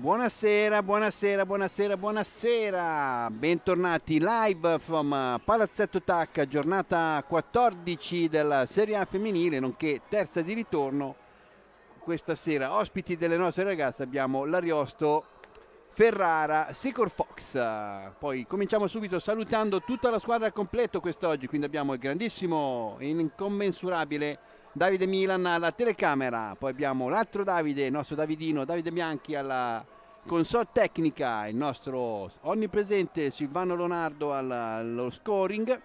Buonasera, buonasera, buonasera, buonasera. Bentornati live from Palazzetto Tacca, giornata 14 della Serie A femminile, nonché terza di ritorno. Questa sera, ospiti delle nostre ragazze, abbiamo l'Ariosto Ferrara, Sicor Fox. Poi cominciamo subito salutando tutta la squadra al completo quest'oggi, quindi abbiamo il grandissimo e incommensurabile Davide Milan alla telecamera, poi abbiamo l'altro Davide, il nostro Davidino, Davide Bianchi alla console tecnica, il nostro onnipresente Silvano Leonardo allo scoring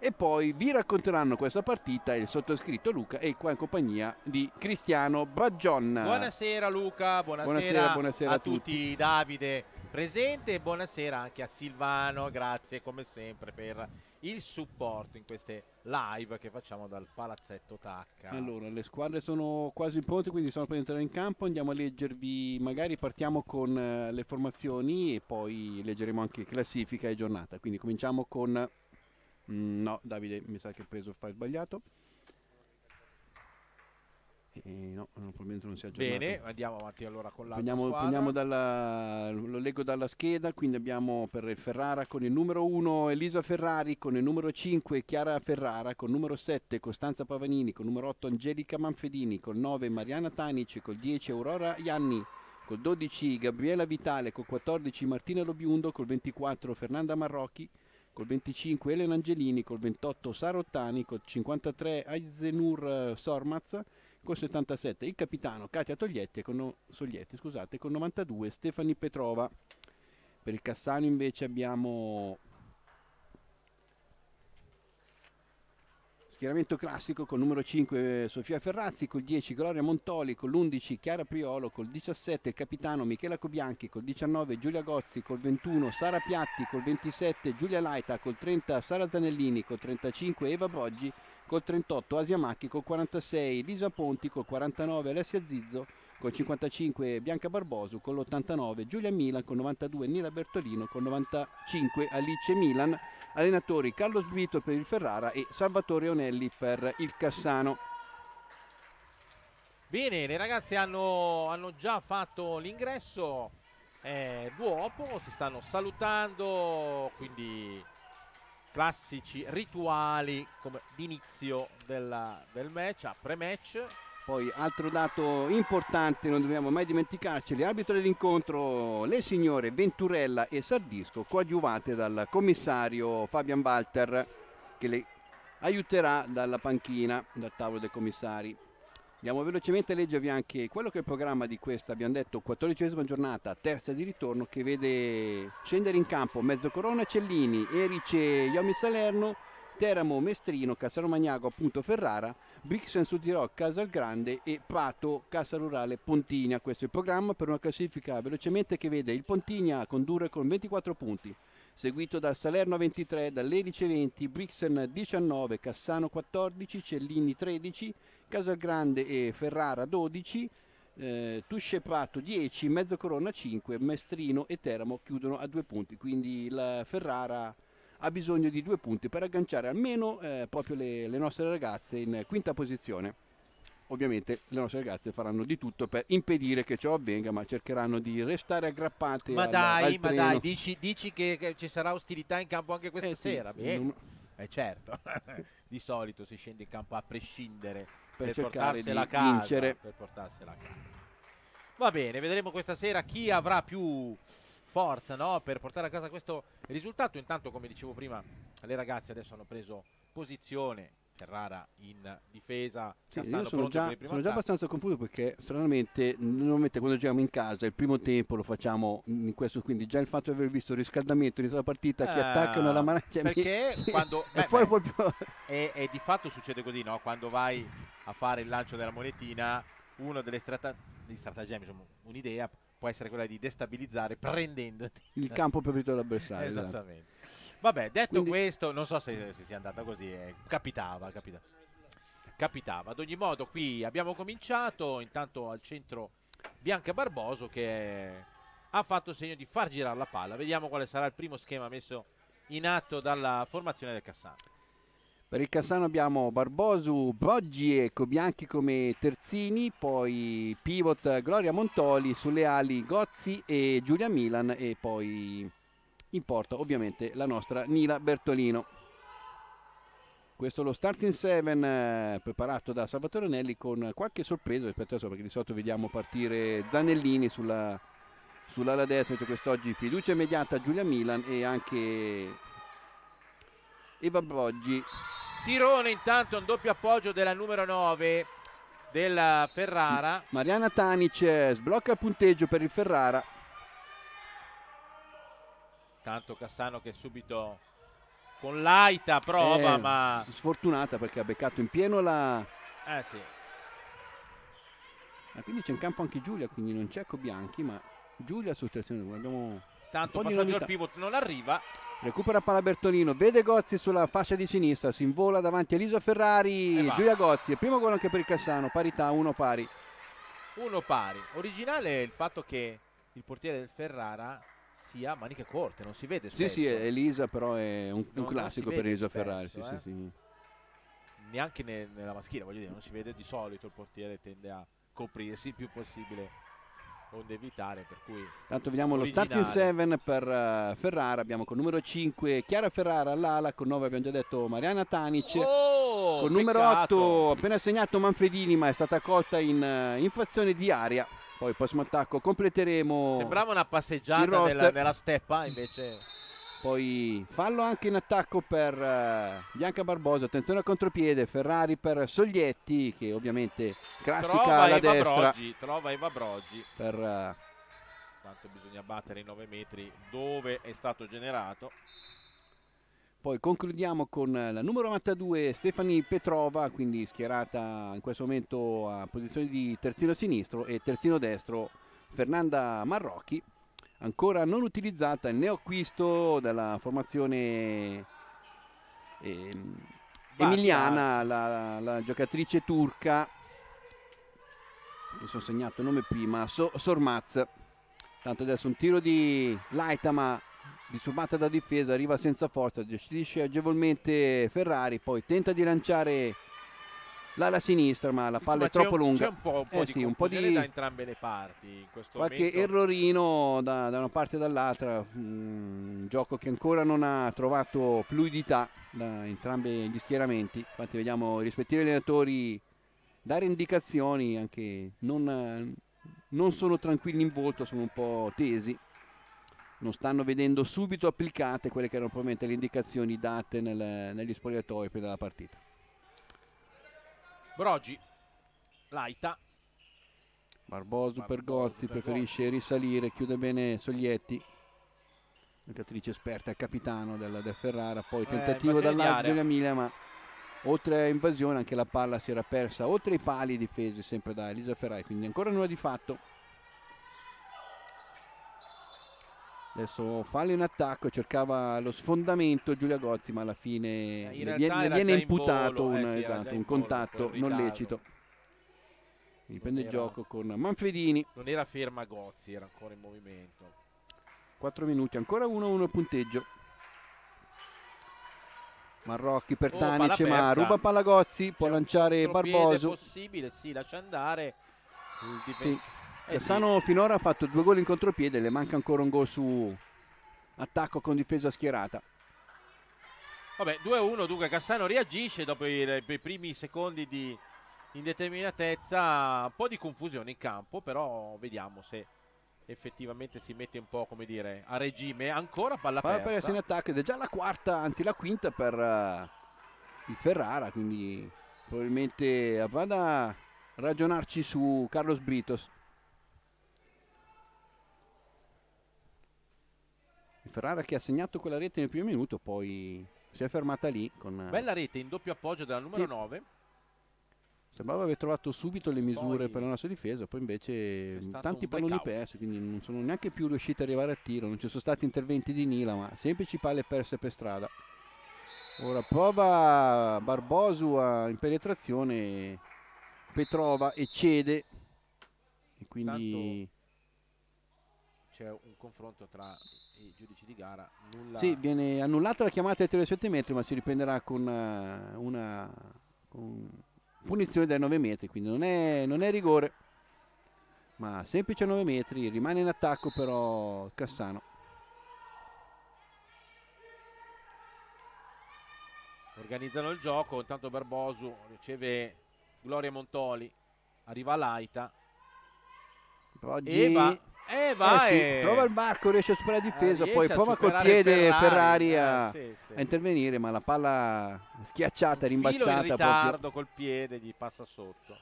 e poi vi racconteranno questa partita il sottoscritto Luca e qua in compagnia di Cristiano Baggion. Buonasera Luca, buonasera, buonasera, buonasera a, a tutti. tutti. Davide presente e buonasera anche a Silvano, grazie come sempre per il supporto in queste live che facciamo dal palazzetto Tacca. Allora, le squadre sono quasi pronte, quindi sono per entrare in campo. Andiamo a leggervi, magari partiamo con uh, le formazioni e poi leggeremo anche classifica e giornata. Quindi cominciamo con... Mm, no, Davide, mi sa che ho preso il file sbagliato. Eh, no, probabilmente non si è aggiornato. Bene, andiamo avanti allora con la prendiamo, prendiamo dalla, lo leggo dalla scheda, quindi abbiamo per il Ferrara con il numero 1 Elisa Ferrari, con il numero 5 Chiara Ferrara, con il numero 7 Costanza Pavanini, con il numero 8 Angelica Manfedini, con il 9 Mariana Tanici, con il 10 Aurora Ianni, col 12 Gabriela Vitale, col 14 Martina Lobiundo, col 24 Fernanda Marrocchi, col 25 Elena Angelini, col 28 Sara Ottani, col 53 Aizenur Sormaz, con 77 il capitano Katia Toglietti con, Soglietti, scusate, con 92 Stefani Petrova. Per il Cassano invece abbiamo schieramento classico con numero 5 Sofia Ferrazzi, col 10 Gloria Montoli, con l'11 Chiara Priolo, col 17 il capitano Michela Cobianchi, col 19 Giulia Gozzi, col 21 Sara Piatti, col 27 Giulia Laita, col 30 Sara Zanellini, col 35 Eva Boggi, col 38 Asia Macchi, col 46 Lisa Ponti, col 49 Alessia Zizzo, col 55 Bianca Barboso, con l'89 Giulia Milan, con 92 Nila Bertolino, con 95 Alice Milan, allenatori Carlo Sbito per il Ferrara e Salvatore Onelli per il Cassano. Bene, le ragazze hanno, hanno già fatto l'ingresso eh, dopo, si stanno salutando, quindi classici rituali d'inizio della, del match, a pre-match. Poi altro dato importante, non dobbiamo mai dimenticarci, l'arbitro dell'incontro, le signore Venturella e Sardisco, coadiuvate dal commissario Fabian Walter, che le aiuterà dalla panchina, dal tavolo dei commissari. Andiamo velocemente a leggervi anche quello che è il programma di questa, abbiamo detto, 14esima giornata, terza di ritorno, che vede scendere in campo Mezzo Corona Cellini, Erice Iomi Salerno, Teramo Mestrino, Cassaro Magnago appunto Ferrara, Brixen Sudirò Casalgrande e Prato Cassa Rurale Pontigna. Questo è il programma per una classifica velocemente che vede il Pontigna condurre con 24 punti, seguito dal Salerno 23, dall'Erice 20, Brixen 19, Cassano 14, Cellini 13, Casalgrande e Ferrara 12, eh, Tusce Prato 10, Mezzo Corona 5, Mestrino e Teramo chiudono a due punti, quindi la Ferrara ha bisogno di due punti per agganciare almeno eh, proprio le, le nostre ragazze in quinta posizione ovviamente le nostre ragazze faranno di tutto per impedire che ciò avvenga, ma cercheranno di restare aggrappate. Ma al, dai, al ma dai, dici, dici che, che, ci sarà ostilità in campo anche questa eh sera? Sì, Bene. non... Eh certo, di solito si scende in campo a prescindere per, per cercare di casa, vincere. Per portarsela a casa. Va bene, vedremo questa sera chi avrà più forza no? per portare a casa questo risultato. Intanto, come dicevo prima, le ragazze adesso hanno preso posizione. Ferrara in difesa, sì, io sono già, sono già abbastanza confuso perché stranamente normalmente quando giochiamo in casa il primo tempo lo facciamo in questo quindi già il fatto di aver visto il riscaldamento inizio della partita che uh, attaccano la manacchia perché mi... quando beh, beh, proprio... e, e, di fatto succede così no? quando vai a fare il lancio della monetina una delle strata- stratagemmi insomma, un'idea può essere quella di destabilizzare prendendoti il campo preferito dell'avversario. Esatto. Esattamente. Esatto. Vabbè, detto Quindi... questo, non so se, se sia andata così, eh, capitava, capitava. Capitava. Ad ogni modo, qui abbiamo cominciato, intanto al centro Bianca Barboso che ha fatto segno di far girare la palla. Vediamo quale sarà il primo schema messo in atto dalla formazione del Cassano. Per il Cassano abbiamo Barbosu, Boggi e Cobianchi come terzini, poi pivot Gloria Montoli, sulle ali Gozzi e Giulia Milan e poi in porta ovviamente la nostra Nila Bertolino. Questo è lo starting 7 eh, preparato da Salvatore Nelli con qualche sorpresa rispetto a adesso perché di solito vediamo partire Zanellini sulla, sull'ala destra, c'è quest'oggi fiducia immediata a Giulia Milan e anche Eva Boggi Tirone intanto un doppio appoggio della numero 9 della Ferrara. Mariana Tanic sblocca il punteggio per il Ferrara. Tanto Cassano che subito con l'Aita prova, eh, ma sfortunata perché ha beccato in pieno la Eh sì. Ah, quindi c'è in campo anche Giulia, quindi non c'è Cobianchi, ma Giulia sul terzino. Abbiamo Tanto passaggio al pivot non arriva. Recupera palla Bertolino, vede Gozzi sulla fascia di sinistra, si invola davanti a Elisa Ferrari. Giulia Gozzi, il primo gol anche per il Cassano, parità, uno pari. Uno pari. Originale è il fatto che il portiere del Ferrara sia maniche corte, non si vede Sì, spesso. sì, Elisa però è un, un classico si per Elisa spesso, Ferrari. Sì, eh. sì, sì. Neanche ne- nella maschile, voglio dire, non si vede di solito il portiere tende a coprirsi il più possibile onde evitare, per cui Tanto vediamo lo Originale. starting 7 per eh, Ferrara, abbiamo con numero 5 Chiara Ferrara all'ala, con 9 abbiamo già detto Mariana Tanic. Oh, Con numero peccato. 8 appena segnato Manfredini ma è stata colta in eh, infrazione di aria. Poi prossimo attacco completeremo. Sembrava una passeggiata roster. nella, nella steppa, invece Poi fallo anche in attacco per eh, Bianca Barbosa. Attenzione al contropiede. Ferrari per Soglietti che ovviamente classica trova alla Eva destra Broggi, trova Eva Broggi. per eh, Tanto bisogna battere i 9 metri dove è stato generato. Poi concludiamo con la numero 92 Stefani Petrova, quindi schierata in questo momento a posizione di terzino sinistro e terzino destro Fernanda Marrocchi, ancora non utilizzata il neoacquisto della formazione Varga. emiliana, la, la giocatrice turca, mi sono segnato il nome prima, So- Sormaz. Tanto adesso un tiro di Laitama disturbata da difesa, arriva senza forza, gestisce agevolmente Ferrari, poi tenta di lanciare l'ala sinistra, ma la palla Insomma, è troppo un, lunga. C'è un po', un po' Eh di sì, un po' di- da entrambe le parti Qualche momento. errorino da, da una parte e dall'altra, mm, un gioco che ancora non ha trovato fluidità da entrambi gli schieramenti. Infatti vediamo i rispettivi allenatori dare indicazioni, anche non, non sono tranquilli in volto, sono un po' tesi. Non stanno vedendo subito applicate quelle che erano probabilmente le indicazioni date nel- negli spogliatoi prima della partita. Broggi, Laita, Barbosu per Gozzi, preferisce risalire, chiude bene Soglietti. Giocatrice esperta, il capitano del, del Ferrara. Poi Eh, tentativo di dall'alto della Mila, ma oltre a invasione anche la palla si era persa. Oltre ai pali difesi sempre da Elisa Ferrari, quindi ancora nulla di fatto. Adesso fallo in attacco, cercava lo sfondamento Giulia Gozzi, ma alla fine in le viene, viene in imputato volo, un, eh sì, esatto, un volo, contatto non lecito. Quindi prende il gioco con Manfredini. non era ferma Gozzi, era ancora in movimento. 4 minuti, ancora 1-1 il punteggio. Marrocchi per Oh, Tanic, ma ruba Palagozzi, può lanciare Barboso. possibile, sì, lascia andare. Il difens- eh sì, Cassano finora ha fatto due gol in contropiede, le manca ancora un gol su attacco con difesa schierata. Vabbè, 2-1, dunque Cassano reagisce dopo i, i primi secondi di indeterminatezza, un po' di confusione in campo, però vediamo se effettivamente si mette un po' come dire a regime. Ancora palla Palla per persa. in attacco ed è già la quarta, anzi la quinta per eh, il Ferrara, quindi probabilmente vada a ragionarci su Carlos Britos. Ferrara che ha segnato quella rete nel primo minuto, poi si è fermata lì con Bella rete in doppio appoggio della numero Sì. 9. Sembrava aver trovato subito le misure Poi- per la nostra difesa, poi invece tanti palloni persi, quindi non sono neanche più riusciti ad arrivare a tiro, non ci sono stati interventi di Nila, ma semplici palle perse per strada. Ora prova Barbosu in penetrazione, Petrova e cede, e quindi C'è un confronto tra i giudici di gara nulla... Sì, viene annullata la chiamata ai 37 metri, ma si riprenderà con uh, una con punizione dai 9 metri, quindi non è, non è rigore, ma semplice 9 metri, rimane in attacco però Cassano. Organizzano il gioco, intanto Barbosu riceve Gloria Montoli, arriva Laita. Oggi... E va eh, va eh, sì, prova il Marco, riesce a superare la difesa, eh, poi prova col piede Ferrari, Ferrari a, eh, sì, sì. a, intervenire, ma la palla schiacciata, rimbalzata. in ritardo proprio. col piede, gli passa sotto.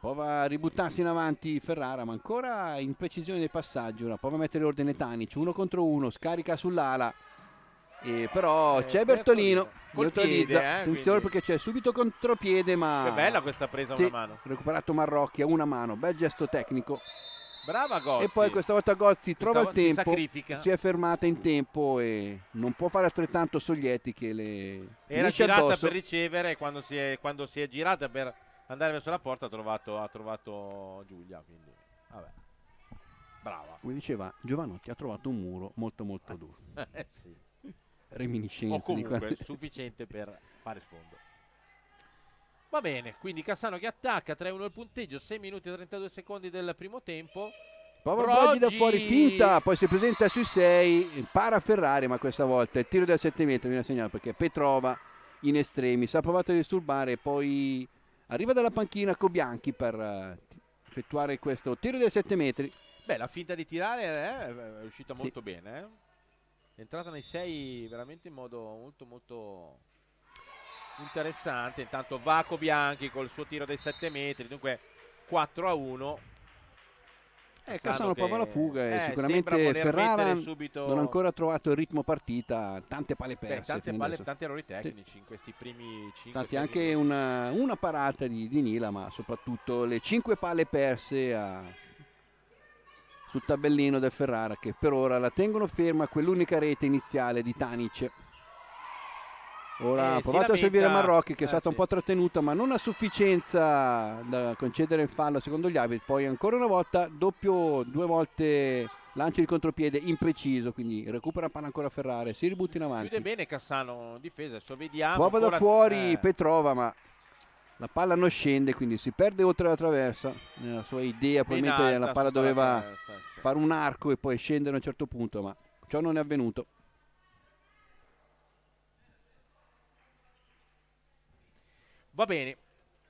Prova a ributtarsi in avanti Ferrara, ma ancora in precisione del passaggio. Ora prova a mettere ordine Tanic, uno contro uno, scarica sull'ala. E però Eh, c'è Bertolino. Col neutralizza. eh, attenzione quindi- perché c'è subito contropiede, ma Che bella questa presa a una mano. recuperato Marrocchi a una mano, bel gesto tecnico. Brava Gozzi. E poi questa volta Gozzi trova il tempo, sacrifica. si è fermata in tempo e non può fare altrettanto Soglietti che le Era girata addosso. per ricevere quando si è, quando si è girata per andare verso la porta ha trovato, ha trovato Giulia. Quindi, vabbè. Brava. Come diceva Giovanotti, ha trovato un muro molto molto duro. Eh sì. Reminiscenze O comunque di quelle- sufficiente per fare sfondo. Va bene, quindi Cassano che attacca 3-1 il punteggio, 6 minuti e 32 secondi del primo tempo. Prova Broggi. Da fuori, finta, poi si presenta sui 6, para Ferrari, ma questa volta il tiro da 7 metri viene segnato perché Petrova in estremi, si è provato a disturbare poi arriva dalla panchina Cobianchi per eh, effettuare questo tiro da 7 metri. Beh, la finta di tirare eh, è uscita Sì. molto bene. eh. È entrata nei 6 veramente in modo molto molto interessante. Intanto Vaco Bianchi col suo tiro dai 7 metri, dunque 4 a 1. Eh, Cassano che- prova la fuga e eh, sicuramente Ferrara subito- non ha ancora trovato il ritmo partita, tante palle Beh, perse. tante fino palle, tanti errori tecnici in questi primi 5 Stati anche una, una parata di, di Nila, ma soprattutto le 5 palle perse a- sul tabellino del Ferrara che per ora la tengono ferma quell'unica rete iniziale di Tanic. Ora Eh, provato a servire Marrocchi che è eh, stata un sì. po' trattenuta ma non a sufficienza da concedere il fallo secondo gli arbitri. Poi ancora una volta doppio, due volte lancio di contropiede impreciso, quindi recupera palla ancora Ferrara, si ributta in avanti. Chiude bene Cassano difesa, adesso vediamo. Prova da fuori eh, Petrova, ma la palla non scende, quindi si perde oltre la traversa. Nella sua idea, probabilmente la palla doveva traversa, sì. fare un arco e poi scendere a un certo punto, ma ciò non è avvenuto. Va bene,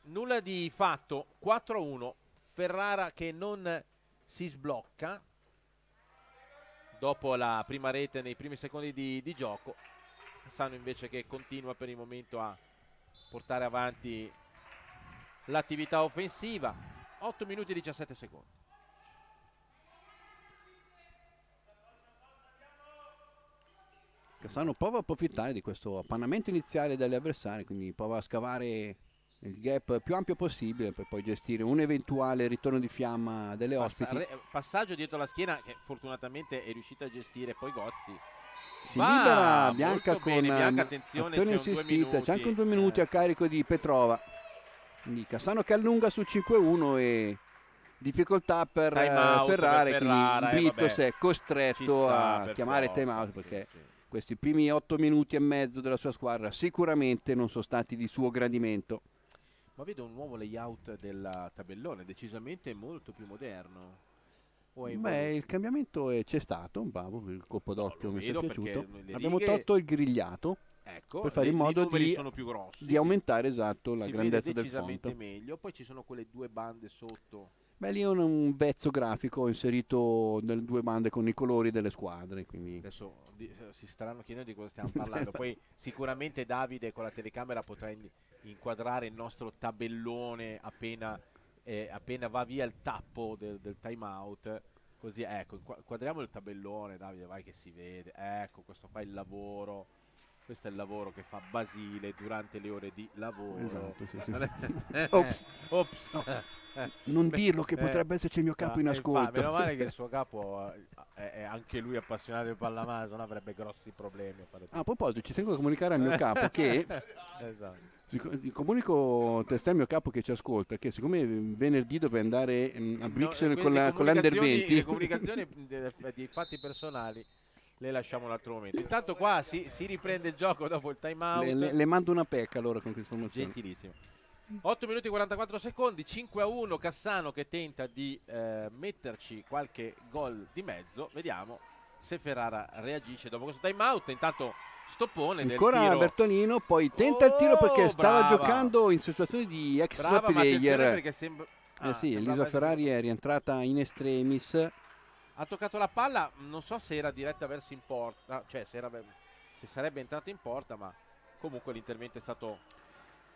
nulla di fatto, 4-1, Ferrara che non si sblocca. Dopo la prima rete nei primi secondi di, di gioco, Cassano invece che continua per il momento a portare avanti l'attività offensiva, 8 minuti e 17 secondi. Cassano prova a approfittare di questo appannamento iniziale dagli avversari, quindi prova a scavare il gap più ampio possibile per poi gestire un eventuale ritorno di fiamma delle Passa- ospiti. re- passaggio dietro la schiena che fortunatamente è riuscito a gestire poi Gozzi. Si Va, libera Bianca con bene, Bianca, azione insistita, c'è anche un due minuti. Eh, a carico di Petrova. Quindi Cassano che allunga sul 5-1 e difficoltà per eh, Ferrari, Ferrara, eh, quindi Britos vabbè. è Ci costretto sta a chiamare forza, time out sì, perché sì. Questi primi 8 minuti e mezzo della sua squadra sicuramente non sono stati di suo gradimento. Ma vedo un nuovo layout del tabellone, decisamente molto più moderno. Beh, il cambiamento c'è stato, bravo, il colpo d'occhio lo mi è piaciuto. Abbiamo righe- tolto il grigliato ecco, per fare le- in modo di, sono più grossi, di sì. aumentare esatto la Si grandezza del decisamente font. meglio. Poi ci sono quelle due bande sotto. Beh, lì è un, un vezzo grafico inserito nelle due bande con i colori delle squadre, quindi Adesso di- eh, si staranno chiedendo di cosa stiamo parlando. Poi sicuramente Davide con la telecamera potrà in- inquadrare il nostro tabellone appena, eh, appena va via il tappo del, del time out. Così ecco, inqua- inquadriamo il tabellone, Davide, vai che si vede. Ecco, questo qua è il lavoro questo è il lavoro che fa Basile durante le ore di lavoro. Esatto, sì, sì. Eh, Ops. Ops. No. Non dirlo che Eh, potrebbe esserci il mio capo in e infa- ascolto. Meno male che il suo capo eh, è, anche lui appassionato di pallamano, se no avrebbe grossi problemi a fare Ah, a proposito, ci tengo a comunicare al mio capo che esatto. Comunico testare al mio capo che ci ascolta che siccome venerdì dovrei andare mm, a Brixton No, con, la, queste con l'Under comunicazioni- 20 Le comunicazioni de- di fatti personali le lasciamo un altro momento. Intanto qua si, si riprende il gioco dopo il time out. le, le- le mando una pecca allora con questa informazione Gentilissimo. 8 minuti e 44 secondi, 5 a 1 Cassano che tenta di eh, metterci qualche gol di mezzo. Vediamo se Ferrara reagisce dopo questo time out. Intanto stoppone del ancora tiro. Bertolino poi tenta il tiro perché Oh, stava brava. giocando in situazione di extra Brava, player perché sembra... eh ah, sì, sembrava Elisa Ferrari è rientrata in extremis Ha toccato la palla, non so se era diretta verso in porta, cioè se, era, se sarebbe entrata in porta, ma comunque l'intervento è stato,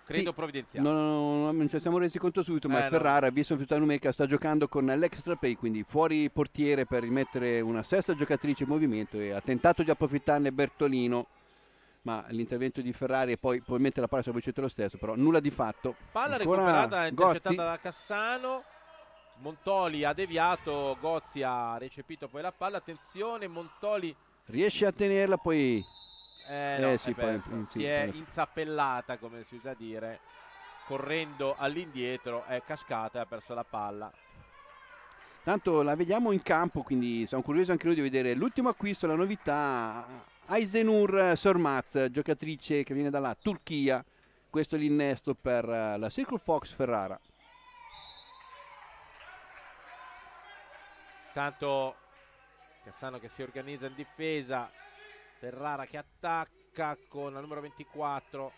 credo, Sì, provvidenziale. non, non- non ci siamo resi conto subito ma Eh, il no. Ferrara visto la numerica sta giocando con l'extra play quindi fuori portiere per rimettere una sesta giocatrice in movimento e ha tentato di approfittarne Bertolino ma l'intervento di Ferrari e poi probabilmente la palla sarebbe uscita lo stesso però nulla di fatto Palla Ancora recuperata, intercettata Gozzi. da Cassano. Montoli ha deviato, Gozzi ha recepito poi la palla. Attenzione, Montoli riesce a tenerla poi eh, Eh, no, sì, è poi- sì, si è inzappellata, come si usa dire, correndo all'indietro, è cascata e ha perso la palla. Tanto la vediamo in campo, quindi siamo curiosi anche noi di vedere l'ultimo acquisto, la novità. Aizenur Sormaz, giocatrice che viene dalla Turchia. Questo è l'innesto per eh, la Circle Fox Ferrara. Tanto Cassano che si organizza in difesa, Ferrara che attacca con la numero 24,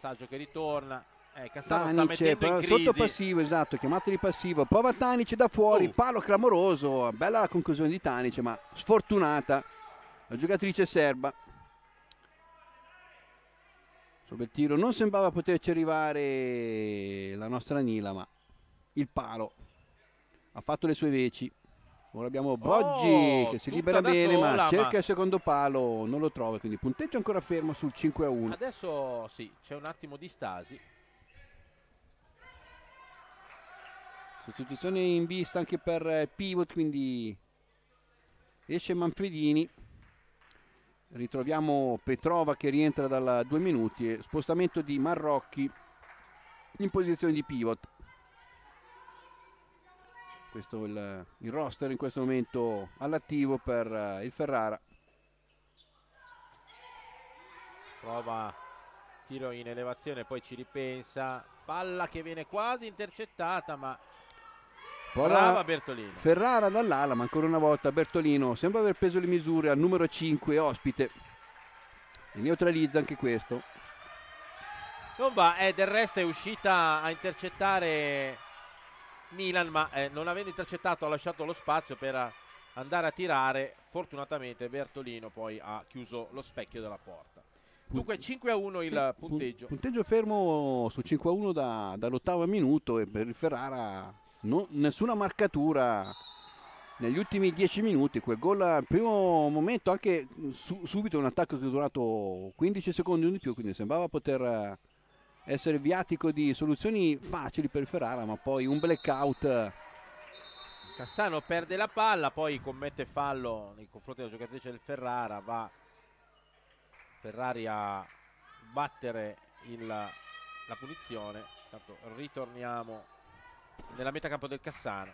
Saggio che ritorna. Eh, Cassano sta Tanic, mettendo però in crisi. sotto passivo, esatto, chiamata di passivo. Prova Tanic da fuori, Uh. palo clamoroso. Bella la conclusione di Tanic, ma sfortunata la giocatrice serba. Sul bel tiro non sembrava poterci arrivare la nostra Nila, ma il palo ha fatto le sue veci. Ora abbiamo Boggi Oh, che si libera da bene, sola, ma ma- cerca il secondo palo, non lo trova, quindi punteggio ancora fermo sul 5 a 1. Adesso sì, c'è un attimo di stasi. Sostituzione in vista anche per eh, pivot, quindi esce Manfredini. Ritroviamo Petrova che rientra dalla due minuti e spostamento di Marrocchi in posizione di pivot. Questo il, il roster in questo momento all'attivo per eh, il Ferrara. Prova tiro in elevazione, poi ci ripensa. Palla che viene quasi intercettata, ma Prova brava Bertolino. Ferrara dall'ala, ma ancora una volta Bertolino sembra aver preso le misure al numero 5 ospite. E neutralizza anche questo. Non va, eh, del resto è uscita a intercettare Milan, ma eh, non avendo intercettato ha lasciato lo spazio per eh, andare a tirare. Fortunatamente Bertolino poi ha chiuso lo specchio della porta. Dunque 5 a 1 il punteggio. punteggio fermo su 5 a 1 da- dall'ottavo minuto e per il Ferrara no- nessuna marcatura negli ultimi 10 minuti. Quel gol al primo momento, anche su- subito un attacco che è durato 15 secondi o di più, quindi sembrava poter eh, essere viatico di soluzioni facili per Ferrara, ma poi un blackout. Cassano perde la palla, poi commette fallo nei confronti della giocatrice del Ferrara, va Ferrari a battere il- la punizione. Intanto ritorniamo nella metacampo del Cassano.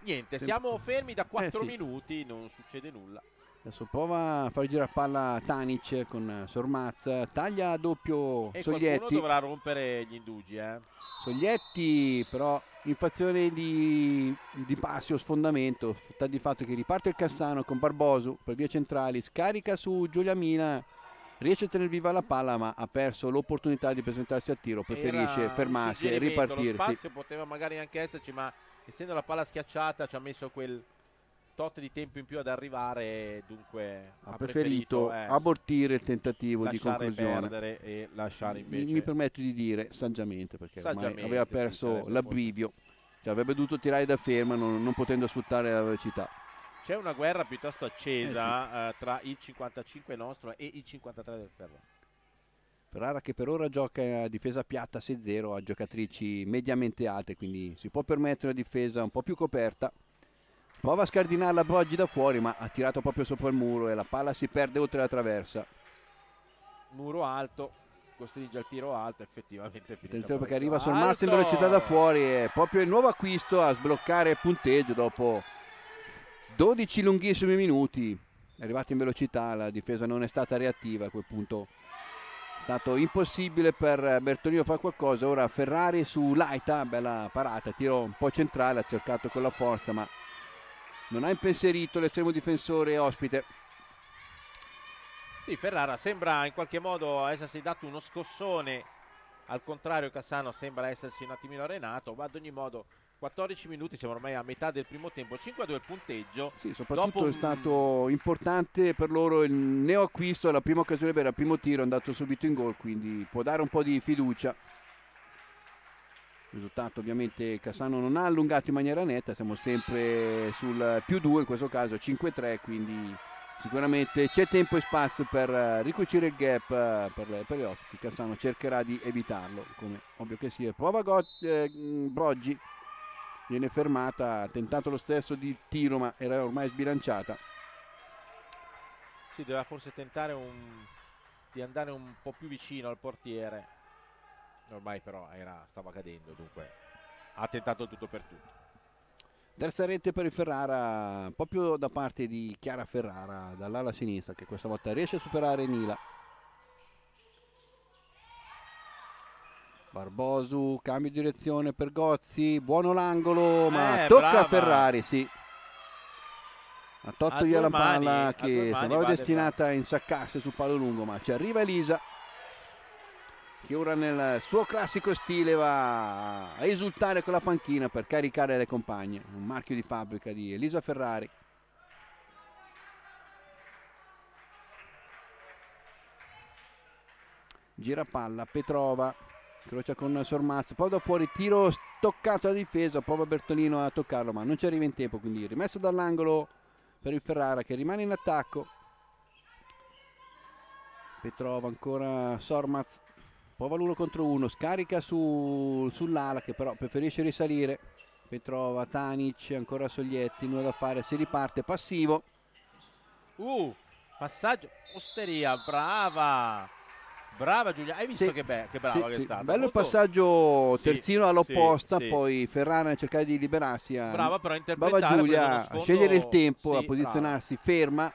Niente, siamo fermi da 4 Eh, sì. minuti, non succede nulla. Adesso prova a far girare palla Tanic con Sormaz, taglia a doppio E Soglietti. qualcuno dovrà rompere gli indugi, eh. Soglietti però infrazione di, di passi o sfondamento sta di fatto che riparte il Cassano con Barbosu per via centrali scarica su Giulia Mina riesce a tenere viva la palla ma ha perso l'opportunità di presentarsi a tiro preferisce Era fermarsi e ripartirsi Lo spazio poteva magari anche esserci, ma essendo la palla schiacciata ci ha messo quel tot di tempo in più ad arrivare, dunque ha preferito eh, abortire il tentativo di conclusione perdere e lasciare mi, invece mi permetto di dire saggiamente perché Saggiamente, aveva sì, perso sarebbe l'abbrivio cioè, avrebbe dovuto tirare da ferma non, non potendo sfruttare la velocità c'è una guerra piuttosto accesa eh sì. eh, tra il 55 nostro e il 53 del Ferrara. Ferrara che per ora gioca a difesa piatta 6-0 a giocatrici mediamente alte, quindi si può permettere una difesa un po' più coperta. Prova a scardinarla Boggi da fuori, ma ha tirato proprio sopra il muro e la palla si perde oltre la traversa. Muro alto, costringe al tiro alto, effettivamente. Attenzione perché arriva Sormazzo in velocità da fuori, è proprio il nuovo acquisto a sbloccare il punteggio dopo 12 lunghissimi minuti. È arrivato in velocità, la difesa non è stata reattiva a quel punto stato impossibile per Bertolino fare qualcosa ora Ferrari su Laita bella parata tiro un po' centrale ha cercato con la forza ma non ha impensierito l'estremo difensore ospite sì Ferrara sembra in qualche modo essersi dato uno scossone al contrario Cassano sembra essersi un attimino arenato ma ad ogni modo 14 minuti, siamo ormai a metà del primo tempo, 5-2 il punteggio. Sì, soprattutto Dopo... è stato importante per loro il neoacquisto, è la prima occasione vera, il primo tiro è andato subito in gol, quindi può dare un po' di fiducia. Risultato ovviamente Cassano non ha allungato in maniera netta, siamo sempre sul più 2, in questo caso 5-3, quindi sicuramente c'è tempo e spazio per ricucire il gap per le, per le ottiche. Cassano cercherà di evitarlo, come ovvio che sia. Prova Got, eh, Broggi viene fermata, ha tentato lo stesso di tiro ma era ormai sbilanciata. Si doveva forse tentare un, di andare un po' più vicino al portiere, ormai però era, stava cadendo, dunque ha tentato tutto per tutto. Terza rete per il Ferrara, proprio da parte di Chiara Ferrara, dall'ala sinistra, che questa volta riesce a superare Nila. Barbosu, cambio di direzione per Gozzi, buono l'angolo, ma eh, tocca brava. a Ferrari, sì. Ha tolto via la palla che sembrava destinata a insaccarsi sul palo lungo, ma ci arriva Elisa che ora nel suo classico stile va a esultare con la panchina per caricare le compagne. Un marchio di fabbrica di Elisa Ferrari. Gira palla, Petrova Crocia con Sormaz, poi da fuori tiro stoccato a difesa, prova Bertolino a toccarlo ma non ci arriva in tempo, quindi rimesso dall'angolo per il Ferrara che rimane in attacco. Petrova ancora Sormaz, prova l'uno contro uno, scarica su, sull'ala che però preferisce risalire. Petrova, Tanic, ancora Soglietti, nulla da fare, si riparte, passivo. Uh, passaggio, osteria, brava! Brava Giulia, hai visto sì, che, be- che, brava sì, che è stata? Bello il passaggio terzino all'opposta, poi Ferrara cercare di liberarsi. A... Brava però a interpretare. Brava Giulia sfondo... a scegliere il tempo, a posizionarsi brava. ferma,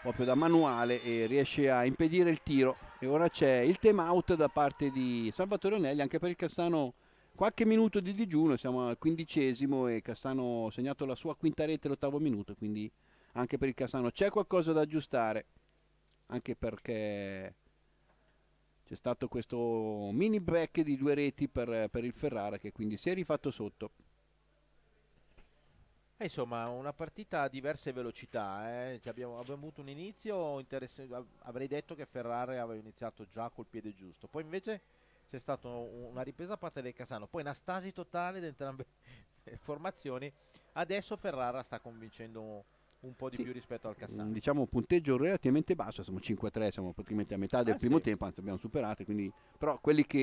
proprio da manuale e riesce a impedire il tiro. E ora c'è il time out da parte di Salvatore Onelli, anche per il Cassano qualche minuto di digiuno, siamo al quindicesimo e Cassano ha segnato la sua quinta rete all'ottavo minuto, quindi anche per il Cassano c'è qualcosa da aggiustare, anche perché c'è stato questo mini break di due reti per, per il Ferrara che quindi si è rifatto sotto. Eh, insomma, una partita a diverse velocità. Eh. Abbiamo, abbiamo, avuto un inizio interessante. Avrei detto che Ferrari aveva iniziato già col piede giusto. Poi invece c'è stata una ripresa a parte del Casano. Poi una stasi totale di entrambe le formazioni. Adesso Ferrara sta convincendo un po' di sì, più rispetto al Cassano. Diciamo un punteggio relativamente basso, siamo 5-3, siamo praticamente a metà del eh, primo sì. tempo, anzi abbiamo superato, quindi, però quelli che,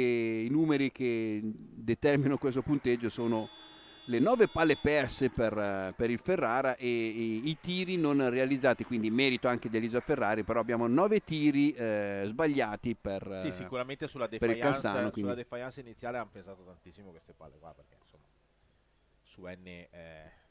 i numeri che determinano questo punteggio sono le 9 palle perse per, per il Ferrara e, e, i tiri non realizzati, quindi merito anche di Elisa Ferrari, però abbiamo 9 tiri eh, sbagliati per Sì, sicuramente sulla defiance, Cassano, sulla defiance iniziale hanno pensato tantissimo queste palle qua, perché insomma su N... Eh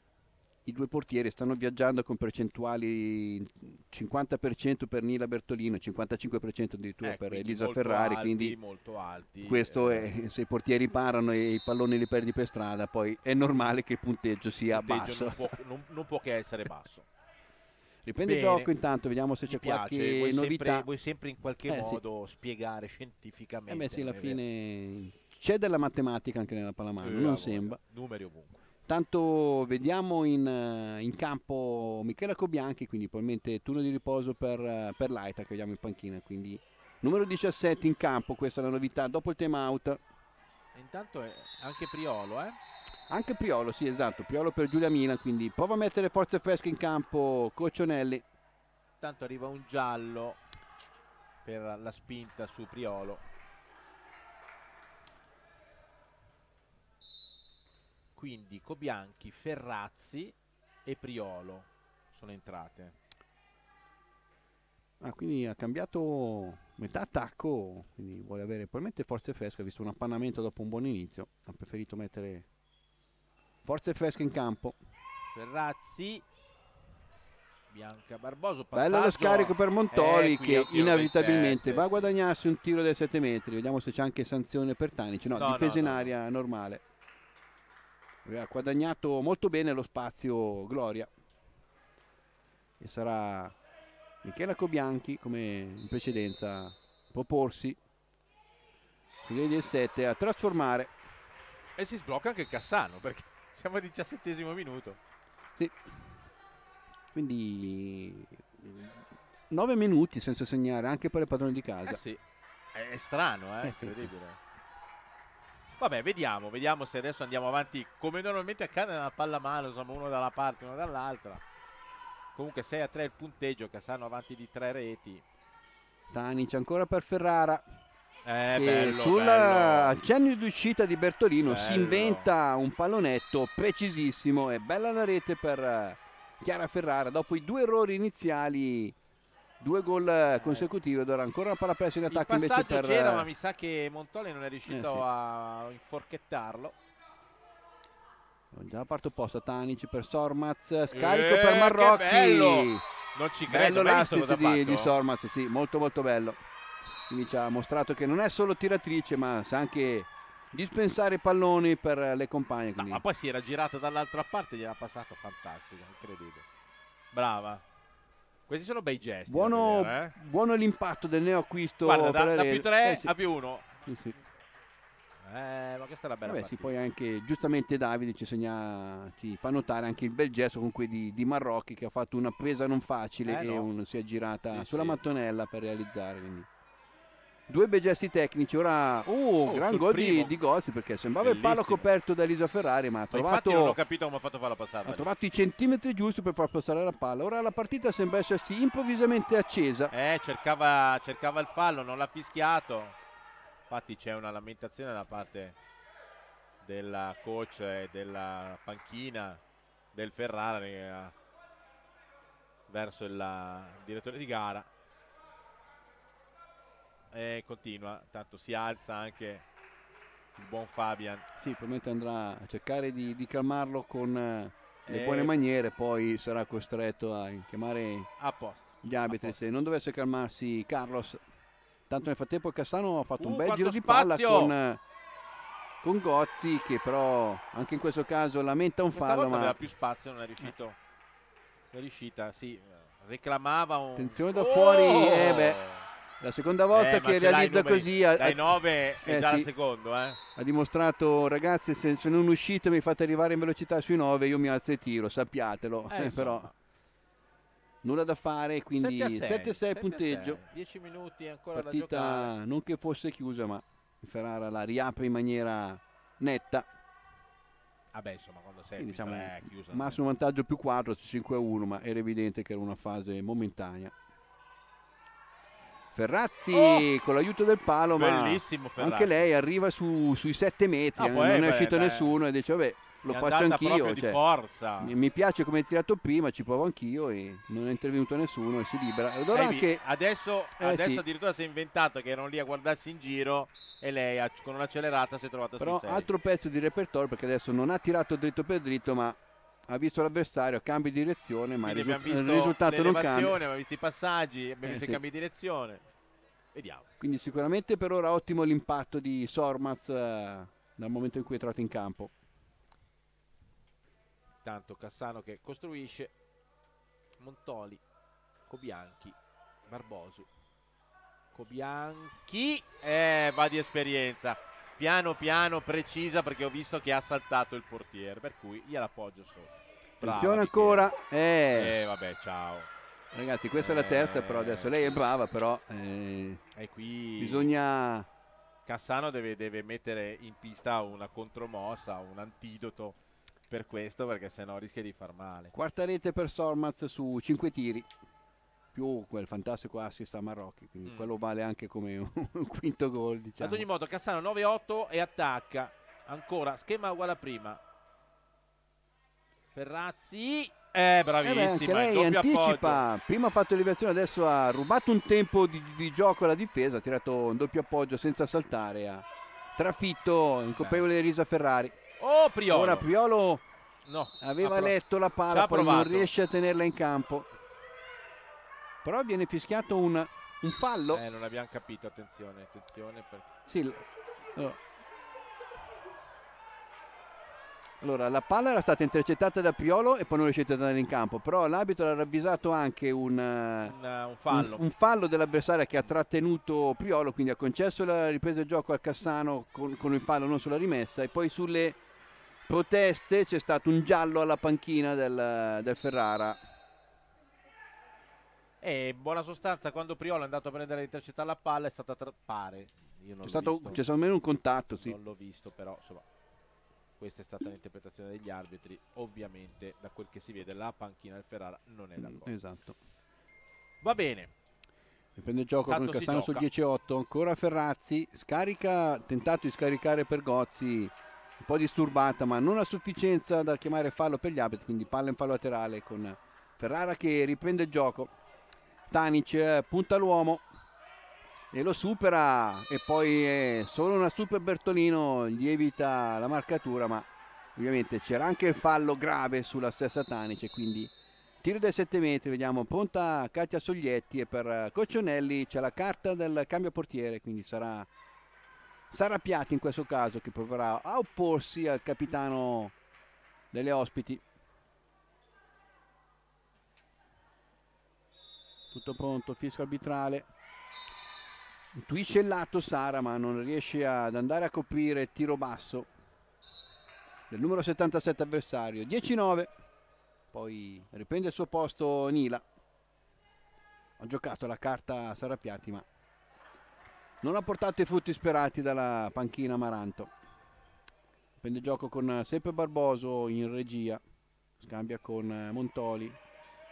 i due portieri stanno viaggiando con percentuali 50% per Nila Bertolino, 55% addirittura eh, per Elisa Ferrari, alti, quindi molto alti, questo eh. è, se i portieri parano e i palloni li perdi per strada, poi è normale che il punteggio sia il punteggio basso. Non può, non, non può, che essere basso. Riprende il gioco intanto, vediamo se c'è piace. qualche vuoi novità. Sempre, vuoi sempre in qualche eh, modo sì. spiegare scientificamente. Eh beh sì, alla fine c'è della matematica anche nella pallamano, non allora, sembra. Numeri ovunque. Tanto vediamo in, eh, in, campo Michela Cobianchi, quindi probabilmente turno di riposo per, eh, per Laita che vediamo in panchina. Quindi numero 17 in campo, questa è la novità dopo il time out. Intanto è anche Priolo, eh? Anche Priolo, sì esatto, Priolo per Giulia Milan, quindi prova a mettere forze fresche in campo Coccionelli. Tanto arriva un giallo per la spinta su Priolo. Quindi Cobianchi, Ferrazzi e Priolo sono entrate. Ah, quindi ha cambiato metà attacco, quindi vuole avere probabilmente forze fresche, ha visto un appannamento dopo un buon inizio, ha preferito mettere forze fresche in campo. Ferrazzi, Bianca Barboso, Bello lo scarico per Montoli eh, che inevitabilmente 7, va a guadagnarsi un tiro dai 7 metri, vediamo se c'è anche sanzione per Tanici, no, no difesa no, in aria no. normale. Ha guadagnato molto bene lo spazio Gloria. E sarà Michela Cobianchi come in precedenza proporsi sulle 17 a trasformare. E si sblocca anche Cassano perché siamo al diciassettesimo minuto. Sì. Quindi 9 minuti senza segnare anche per le padrone di casa. Eh sì. è strano eh, eh incredibile sì. Vabbè, vediamo, vediamo se adesso andiamo avanti come normalmente accade nella pallamano, insomma, uno dalla parte, uno dall'altra. Comunque 6 a 3 il punteggio, Cassano avanti di 3 reti. Tanic ancora per Ferrara. Eh, bello, di uscita di Bertolino bello. si inventa un pallonetto precisissimo e bella la rete per eh, Chiara Ferrara dopo i due errori iniziali due gol consecutivi ed ora ancora una palla pressa in attacco invece per c'era ma mi sa che Montoli non è riuscito eh, sì. a inforchettarlo Già parte opposta, Tanic per Sormaz, scarico eh, per Marrocchi. Non ci credo. Bello l'assist di, di Sormaz, sì, molto molto bello. Quindi ci ha mostrato che non è solo tiratrice, ma sa anche dispensare i palloni per le compagne. No, ma poi si era girata dall'altra parte gliel'ha passato fantastico, incredibile. Brava. Questi sono bei gesti. Buono, vedere, eh? buono l'impatto del neoacquisto. Guarda, da, da più 3 eh, sì. a più 1. Sì, sì. Eh, ma questa era bella Vabbè, sì, poi anche giustamente Davide ci, segna, ci fa notare anche il bel gesto comunque di, di Marrocchi che ha fatto una presa non facile eh, e no. un, si è girata sì, sulla mattonella per realizzare. Quindi. Due bei gesti tecnici, ora oh, oh gran gol di, di Gozzi perché sembrava Bellissimo. il palo coperto da Elisa Ferrari ma ha trovato, non ho capito come ha fatto farla passare. Ha trovato i centimetri giusti per far passare la palla, ora la partita sembra essersi improvvisamente accesa. Eh, cercava, cercava il fallo, non l'ha fischiato. Infatti c'è una lamentazione da parte della coach e della panchina del Ferrari eh, verso il direttore di gara e continua, tanto si alza anche il buon Fabian. Sì, probabilmente andrà a cercare di, di calmarlo con eh, le e... buone maniere, poi sarà costretto a chiamare gli arbitri. Se non dovesse calmarsi Carlos Tanto nel frattempo Cassano ha fatto uh, un bel giro di spazio. palla con, con, Gozzi che però anche in questo caso lamenta un Questa fallo. Ma aveva più spazio, non è riuscito. Non è riuscita, sì, reclamava un... Attenzione da oh! fuori, eh beh, la seconda volta eh, che realizza così... Dai 9 è eh, già sì, secondo, eh. Ha dimostrato, ragazzi, se, se non uscite mi fate arrivare in velocità sui 9, io mi alzo e tiro, sappiatelo. Eh, però nulla da fare, quindi 7-6 punteggio. 10 minuti ancora Partita da giocare. non che fosse chiusa, ma Ferrara la riapre in maniera netta. Vabbè, insomma, quando sei quindi, diciamo, chiusa. Massimo vantaggio più 4, 5-1, ma era evidente che era una fase momentanea. Ferrazzi oh! con l'aiuto del palo, ma anche lei arriva su, sui 7 metri, ah, eh, non è uscito beh, nessuno e dice vabbè lo faccio anch'io. Cioè, forza. Mi, piace come hai tirato prima, ci provo anch'io e non è intervenuto nessuno e si libera. Ed ora anche... Adesso, eh, adesso sì. addirittura si è inventato che erano lì a guardarsi in giro e lei con un'accelerata si è trovata Però sui altro pezzo di repertorio perché adesso non ha tirato dritto per dritto ma ha visto l'avversario, cambia di direzione ma il, risu- il, risultato non cambia. Abbiamo visto i passaggi, abbiamo eh, visto sì. i cambi di direzione. Vediamo. Quindi sicuramente per ora ottimo l'impatto di Sormaz eh, dal momento in cui è entrato in campo. Intanto Cassano che costruisce, Montoli, Cobianchi, Barbosu, Cobianchi, eh, va di esperienza, piano piano, precisa perché ho visto che ha saltato il portiere, per cui gliel'appoggio sotto. Attenzione ancora, eh. eh vabbè ciao. Ragazzi questa eh, è la terza però adesso lei è brava però eh, qui... bisogna Cassano deve, deve mettere in pista una contromossa, un antidoto per questo perché sennò rischia di far male. Quarta rete per Sormaz su 5 tiri, più quel fantastico assist a Marocchi, quindi Mm. quello vale anche come un, quinto gol. Diciamo. Ad ogni modo Cassano 9-8 e attacca. Ancora schema uguale a prima. Ferrazzi. Eh, Eh bravissima. beh, anche il lei anticipa, appoggio. prima ha fatto l'elevazione, adesso ha rubato un tempo di, di gioco alla difesa, ha tirato un doppio appoggio senza saltare, ha trafitto incolpevole Risa Ferrari. Oh, Priolo. Ora Priolo No, aveva letto la palla, poi non riesce a tenerla in campo. Però viene fischiato un, un fallo. Eh, non abbiamo capito, attenzione, attenzione. per- Sì, allora. Allora, la palla era stata intercettata da Priolo e poi non riuscite ad andare in campo, però l'arbitro ha ravvisato anche un, eh, Un, un fallo. un- un fallo dell'avversaria che ha trattenuto Priolo, quindi ha concesso la ripresa del gioco al Cassano con, con il fallo non sulla rimessa e poi sulle proteste c'è stato un giallo alla panchina del, del Ferrara. E in buona sostanza, quando Priolo è andato a prendere e intercettare la palla, è stata tra... pare. C'è stato, c'è stato almeno un contatto, sì. Non l'ho visto, però insomma, questa è stata l'interpretazione degli arbitri. Ovviamente, da quel che si vede, la panchina del Ferrara non è d'accordo. Esatto. Va bene, Riprende il gioco Tanto con il Cassano sul gioca. 10-8, ancora Ferrazzi, scarica, tentato di scaricare per Gozzi, un po' disturbata ma non a sufficienza da chiamare fallo per gli arbitri, quindi palla in fallo laterale con Ferrara che riprende il gioco. Tanic eh, punta l'uomo e lo supera e poi solo una super Bertolino gli evita la marcatura ma ovviamente c'era anche il fallo grave sulla stessa Tanic quindi Tiro dai 7 metri, vediamo, pronta Katia Soglietti e per eh, Coccionelli c'è la carta del cambio portiere, quindi sarà Sara Piatti in questo caso che proverà a opporsi al capitano delle ospiti. Tutto pronto, fischio arbitrale. Intuisce il lato Sara ma non riesce ad andare a coprire il tiro basso del numero 77 avversario. 10-9 poi riprende il suo posto Nila ha giocato la carta Sarappiati ma non ha portato i frutti sperati dalla panchina Amaranto prende gioco con Seppe Barboso in regia scambia con Montoli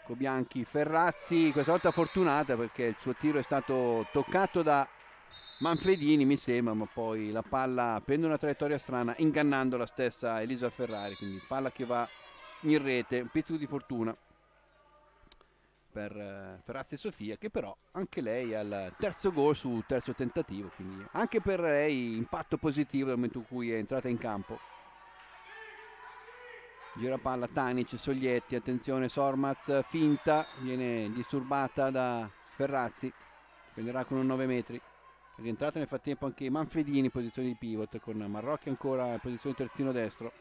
Cobianchi Ferrazzi questa volta fortunata perché il suo tiro è stato toccato da Manfredini mi sembra ma poi la palla prende una traiettoria strana ingannando la stessa Elisa Ferrari quindi palla che va in rete, un pizzico di fortuna per eh, Ferrazzi e Sofia che però anche lei ha il terzo gol sul terzo tentativo quindi anche per lei impatto positivo nel momento in cui è entrata in campo gira palla Tanic, Soglietti attenzione Sormaz, finta viene disturbata da Ferrazzi prenderà con un 9 metri. È rientrato nel frattempo anche Manfredini in posizione di pivot con Marrocchi ancora in posizione di terzino destro.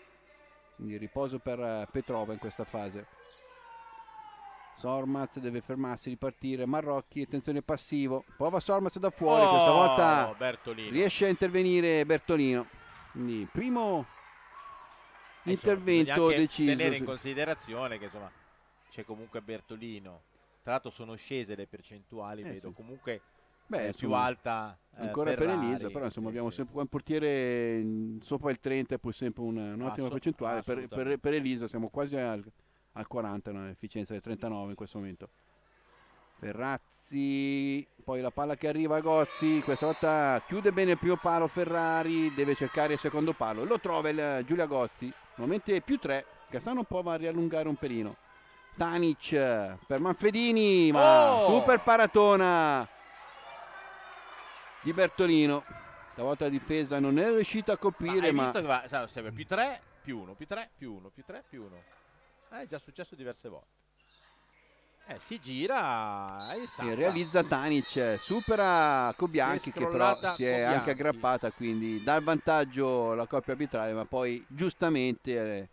Quindi riposo per eh, Petrova in questa fase. Sormaz deve fermarsi, ripartire. Marrocchi, attenzione passivo. Prova Sormaz da fuori, Oh, questa volta Bertolino. riesce a intervenire Bertolino. Quindi primo Eh, insomma, intervento anche deciso tenere in considerazione che insomma c'è comunque Bertolino. Tra l'altro sono scese le percentuali, Eh, vedo sì. comunque Beh, eh, più insomma, alta. eh, ancora per Ferrari. Elisa però insomma Sì, abbiamo sì. sempre un portiere mm, sopra il 30 è pur sempre una- un'ottima Assolut- percentuale per, per, per Elisa siamo quasi al, al 40 un'efficienza del 39 in questo momento Ferrazzi poi la palla che arriva a Gozzi questa volta chiude bene il primo palo Ferrari deve cercare il secondo palo lo trova il Giulia Gozzi nuovamente più 3 Cassano prova a riallungare un pelino Tanic per Manfredini ma Oh! super paratona di Bertolino stavolta la difesa non è riuscita a Ma coprire hai ma, visto che va, serve più 3, più 1, più 3, più 1, più 3, più 1. è già successo diverse volte. Eh, si gira e si realizza Tanic supera è che però si è Cobianchi. anche aggrappata quindi dà il vantaggio alla coppia arbitrale ma poi giustamente eh,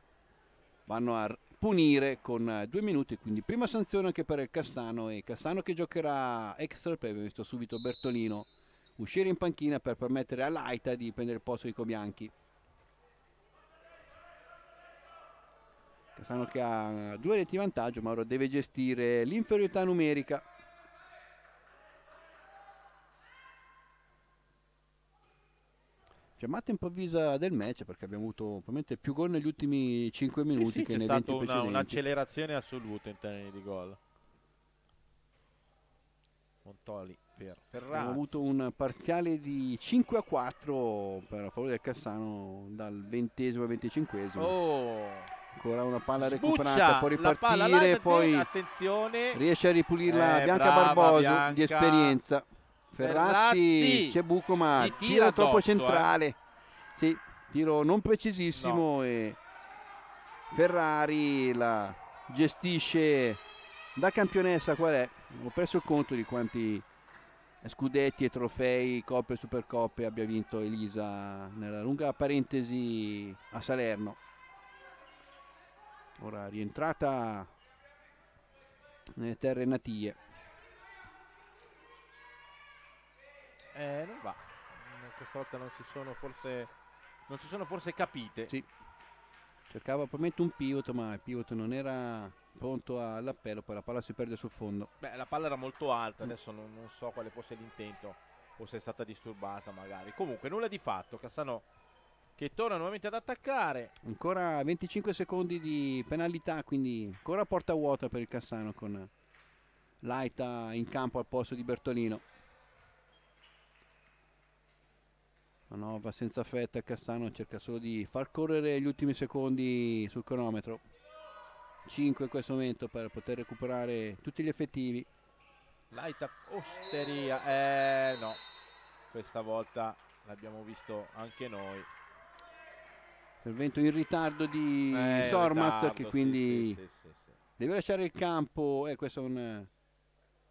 vanno a punire con due minuti quindi prima sanzione anche per il Cassano e Cassano che giocherà extra poi abbiamo visto subito Bertolino uscire in panchina per permettere all'Aita di prendere il posto di Cobianchi Cassano che ha due reti di vantaggio ma ora deve gestire l'inferiorità numerica Chiamata improvvisa del match perché abbiamo avuto probabilmente più gol negli ultimi 5 minuti sì, sì, che c'è nei stata 20 una, precedenti. un'accelerazione assoluta in termini di gol. Montoli per Ferrazzi. Abbiamo avuto un parziale di 5 a 4 per a favore del Cassano dal ventesimo al venticinquesimo. Oh, Ancora una palla sbuccia recuperata, può ripartire, poi attenzione. riesce a ripulirla Eh, Bianca Barboso Bianca. di esperienza. Ferrazzi, Ferrazzi c'è buco ma tira troppo addosso, eh. centrale. Sì, tiro non precisissimo e Ferrari la gestisce da campionessa qual è? Ho perso il conto di quanti scudetti e trofei, coppe e supercoppe abbia vinto Elisa nella lunga parentesi a Salerno. Ora rientrata nelle terre natie. Eh, non va. Mm, Questa volta non si sono forse non si sono forse capite. Sì. Cercava probabilmente un pivot, ma il pivot non era pronto all'appello, poi la palla si perde sul fondo. Beh, la palla era molto alta, adesso non, non so quale fosse l'intento, fosse stata disturbata magari. Comunque nulla di fatto, Cassano che torna nuovamente ad attaccare. Ancora 25 secondi di penalità, quindi ancora porta vuota per il Cassano con Laita in campo al posto di Bertolino. Manova senza fretta Cassano cerca solo di far correre gli ultimi secondi sul cronometro. 5 in questo momento per poter recuperare tutti gli effettivi. Laita Osteria, eh no, questa volta l'abbiamo visto anche noi. Intervento in ritardo di Eh, Sormaz ritardo, che quindi sì, sì, sì, deve lasciare il campo e questa è una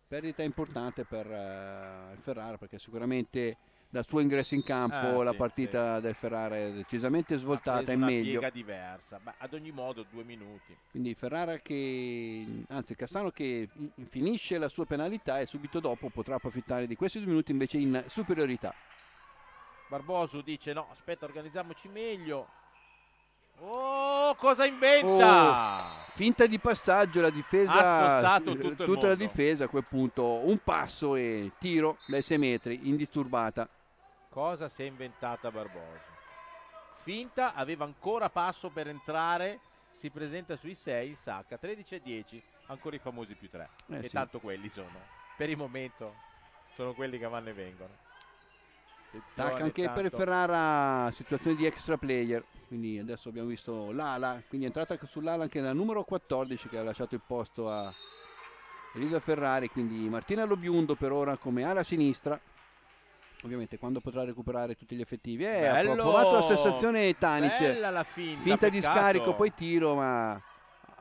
perdita importante per eh, il Ferrara perché sicuramente dal suo ingresso in campo Ah, la partita del Ferrara è decisamente svoltata e una meglio piega diversa. Beh, ad ogni modo due minuti. quindi Ferrara che anzi Cassano che in- finisce la sua penalità e subito dopo potrà approfittare di questi due minuti invece in superiorità Barbosu dice no, aspetta, organizziamoci meglio. Oh, cosa inventa? finta di passaggio la difesa Ha spostato tutto tutta la difesa a quel punto un passo e tiro dai 6 metri indisturbata Cosa si è inventata Barbosa? Finta, aveva ancora passo per entrare, si presenta sui 6, sacca 13 e 10, ancora i famosi più 3. Eh e sì. tanto quelli sono. Per il momento sono quelli che vanno e vengono. Tac, anche per tanto- Ferrara situazione di extra player. Quindi adesso abbiamo visto l'ala quindi è entrata sull'ala anche la numero 14 che ha lasciato il posto a Elisa Ferrari quindi Martina Lobiundo per ora come ala sinistra. Ovviamente quando potrà recuperare tutti gli effettivi? Eh, ha provato la stessa azione Tanic. Bella la finta. finta di scarico poi tiro ma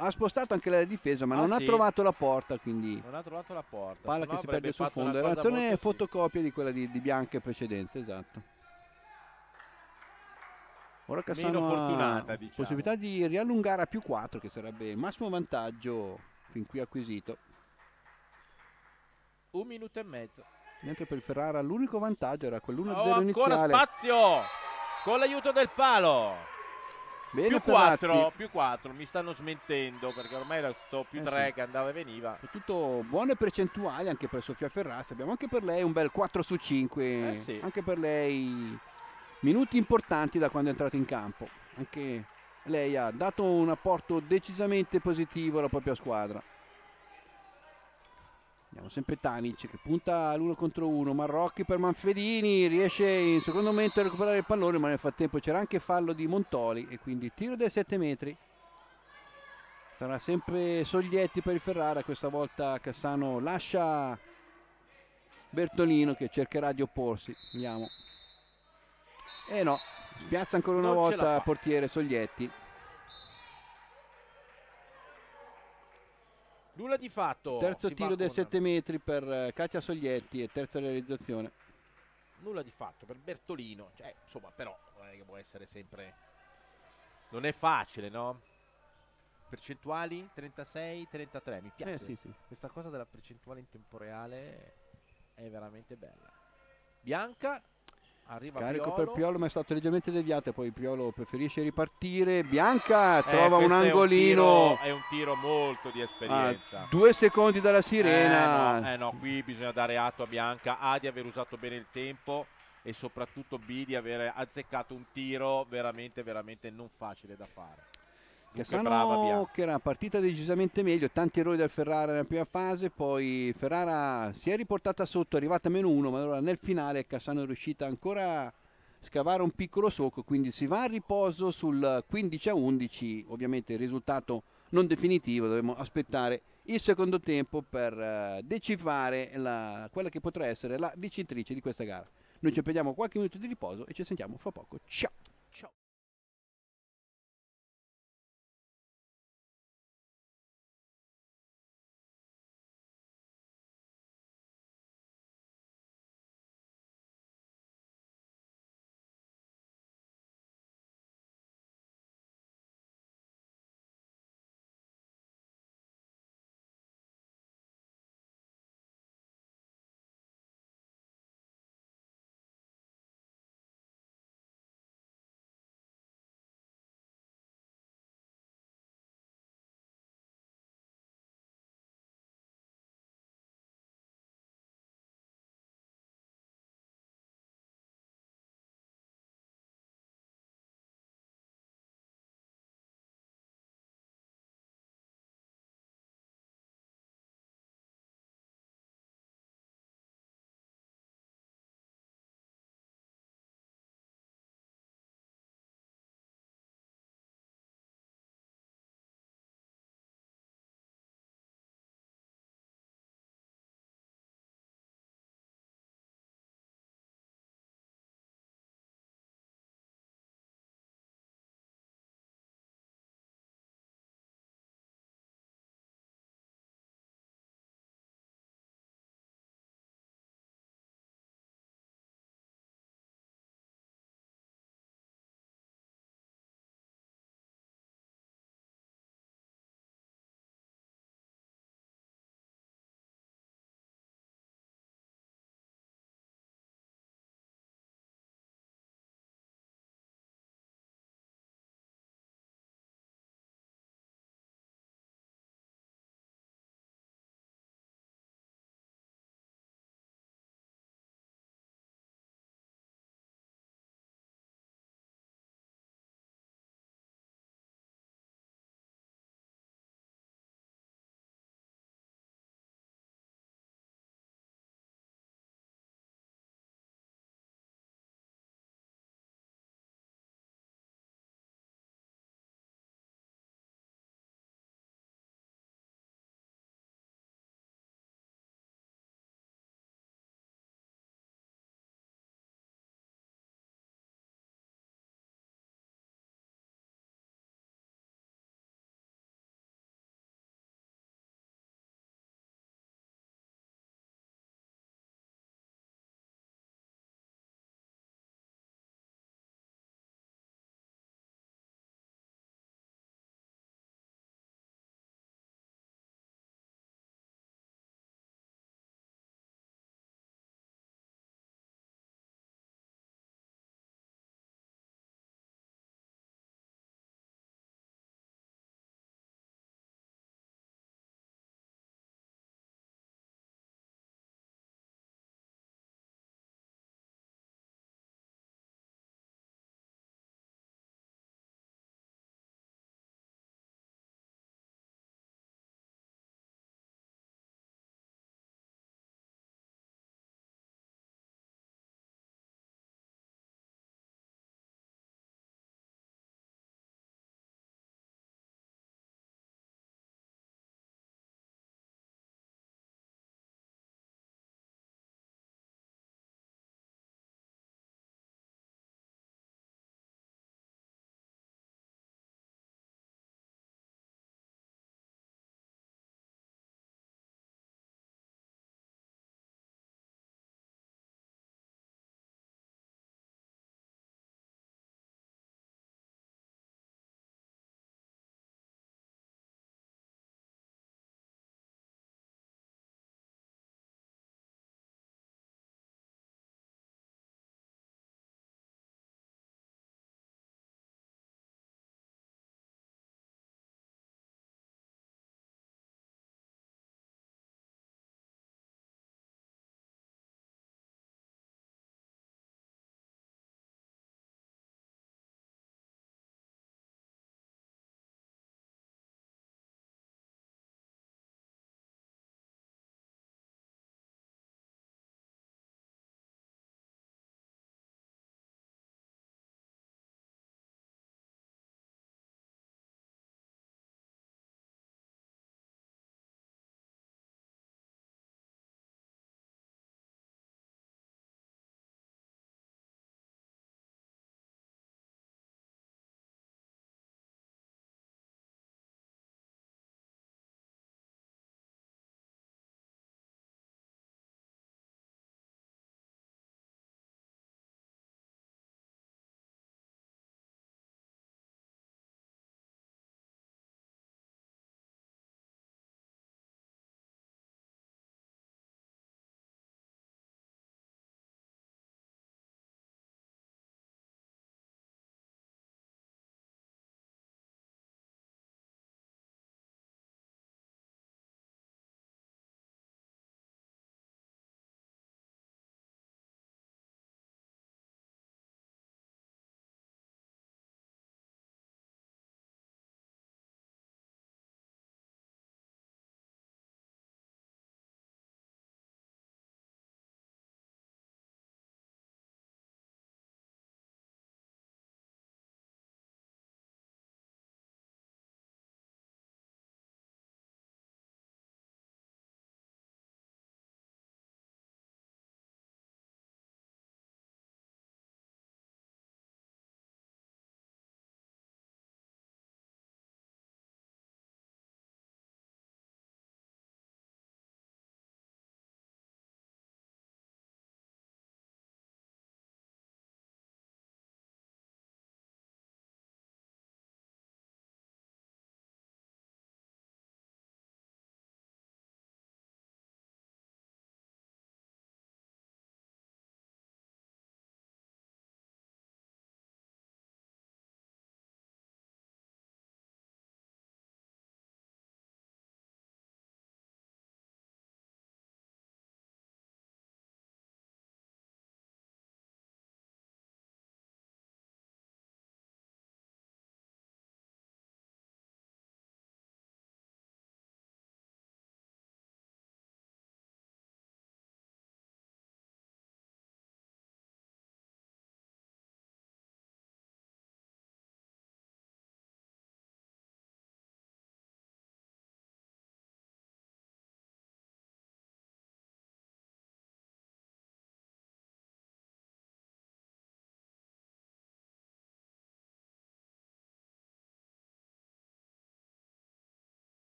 ha spostato anche la difesa ma Ah, non ha sì. trovato la porta quindi Non ha trovato la porta. palla che si perde sul fondo l'azione è fotocopia di quella di, di Bianca in precedenza esatto ora Cassano Meno ha fortunata, diciamo. possibilità di riallungare a più 4 che sarebbe il massimo vantaggio fin qui acquisito. Un minuto e mezzo. mentre per il Ferrara l'unico vantaggio era quell'1-0 Oh, ancora iniziale spazio con l'aiuto del palo. Bene più Ferrazzi 4, più 4, mi stanno smentendo perché ormai era sto più Eh 3 sì. che andava e veniva. Soprattutto buone percentuali anche per Sofia Ferrazzi. Abbiamo anche per lei un bel 4 su 5. Eh sì. Anche per lei minuti importanti da quando è entrata in campo. Anche lei ha dato un apporto decisamente positivo alla propria squadra. Abbiamo sempre Tanic che punta all'uno contro uno. Marrocchi per Manfredini. Riesce in secondo momento a recuperare il pallone, ma nel frattempo c'era anche fallo di Montoli. E quindi tiro dai 7 metri. Sarà sempre Soglietti per il Ferrara, questa volta Cassano lascia Bertolino che cercherà di opporsi. Vediamo. E no, spiazza ancora una Non volta portiere Soglietti. Nulla di fatto. Terzo tiro con- 7 metri per eh, Katia Soglietti e terza realizzazione. Nulla di fatto per Bertolino. Cioè, insomma, però non è che può essere sempre. Non è facile, no? Percentuali 36, 33. Mi piace. Eh sì, sì. Questa cosa della percentuale in tempo reale è veramente bella. Bianca arriva Carico Piolo. per Piolo ma è stato leggermente deviato, poi Piolo preferisce ripartire. Bianca Eh, trova un questo è angolino. tiro- È un tiro, molto di esperienza. due secondi dalla sirena. Eh no, eh no, qui bisogna dare atto a Bianca A di aver usato bene il tempo e soprattutto B di avere azzeccato un tiro veramente veramente non facile da fare. Brava Cassano Bianca. che era partita decisamente meglio, tanti errori del Ferrara nella prima fase, poi Ferrara si è riportata sotto, è arrivata a meno uno, ma allora nel finale Cassano è riuscita ancora a scavare un piccolo socco, quindi si va a riposo sul 15 a 11, ovviamente il risultato non definitivo, dovremo aspettare il secondo tempo per eh, decifrare la- quella che potrà essere la vincitrice di questa gara. Noi ci prendiamo qualche minuto di riposo e ci sentiamo fra poco. Ciao!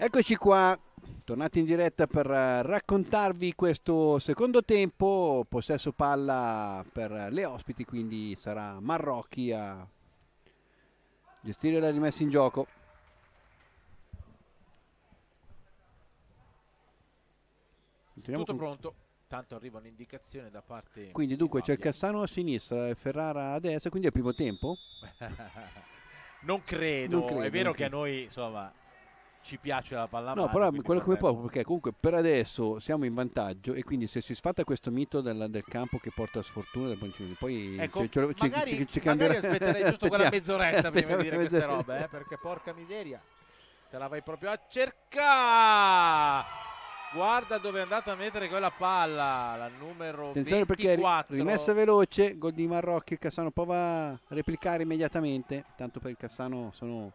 Eccoci qua, tornati in diretta per raccontarvi questo secondo tempo, possesso palla per le ospiti, quindi sarà Marrocchi a gestire la rimessa in gioco. Tutto con... pronto. Tanto arriva un'indicazione da parte. Quindi dunque c'è Cassano a sinistra e Ferrara a destra, quindi è il primo tempo? non, credo. non credo, è vero che a noi insomma ci piace la pallamano. No, però quello come può, perché comunque per adesso siamo in vantaggio e quindi se si sfatta questo mito del, del campo che porta sfortuna, poi ecco, ce, magari, ci, ci magari aspetterei giusto quella mezz'oretta prima di dire queste robe, eh, perché porca miseria, te la vai proprio a cercare. Guarda dove è andata a mettere quella palla, la numero Attenzione 24. perché rimessa veloce, gol di Marrocchi, il Cassano prova a replicare immediatamente, tanto per il Cassano sono...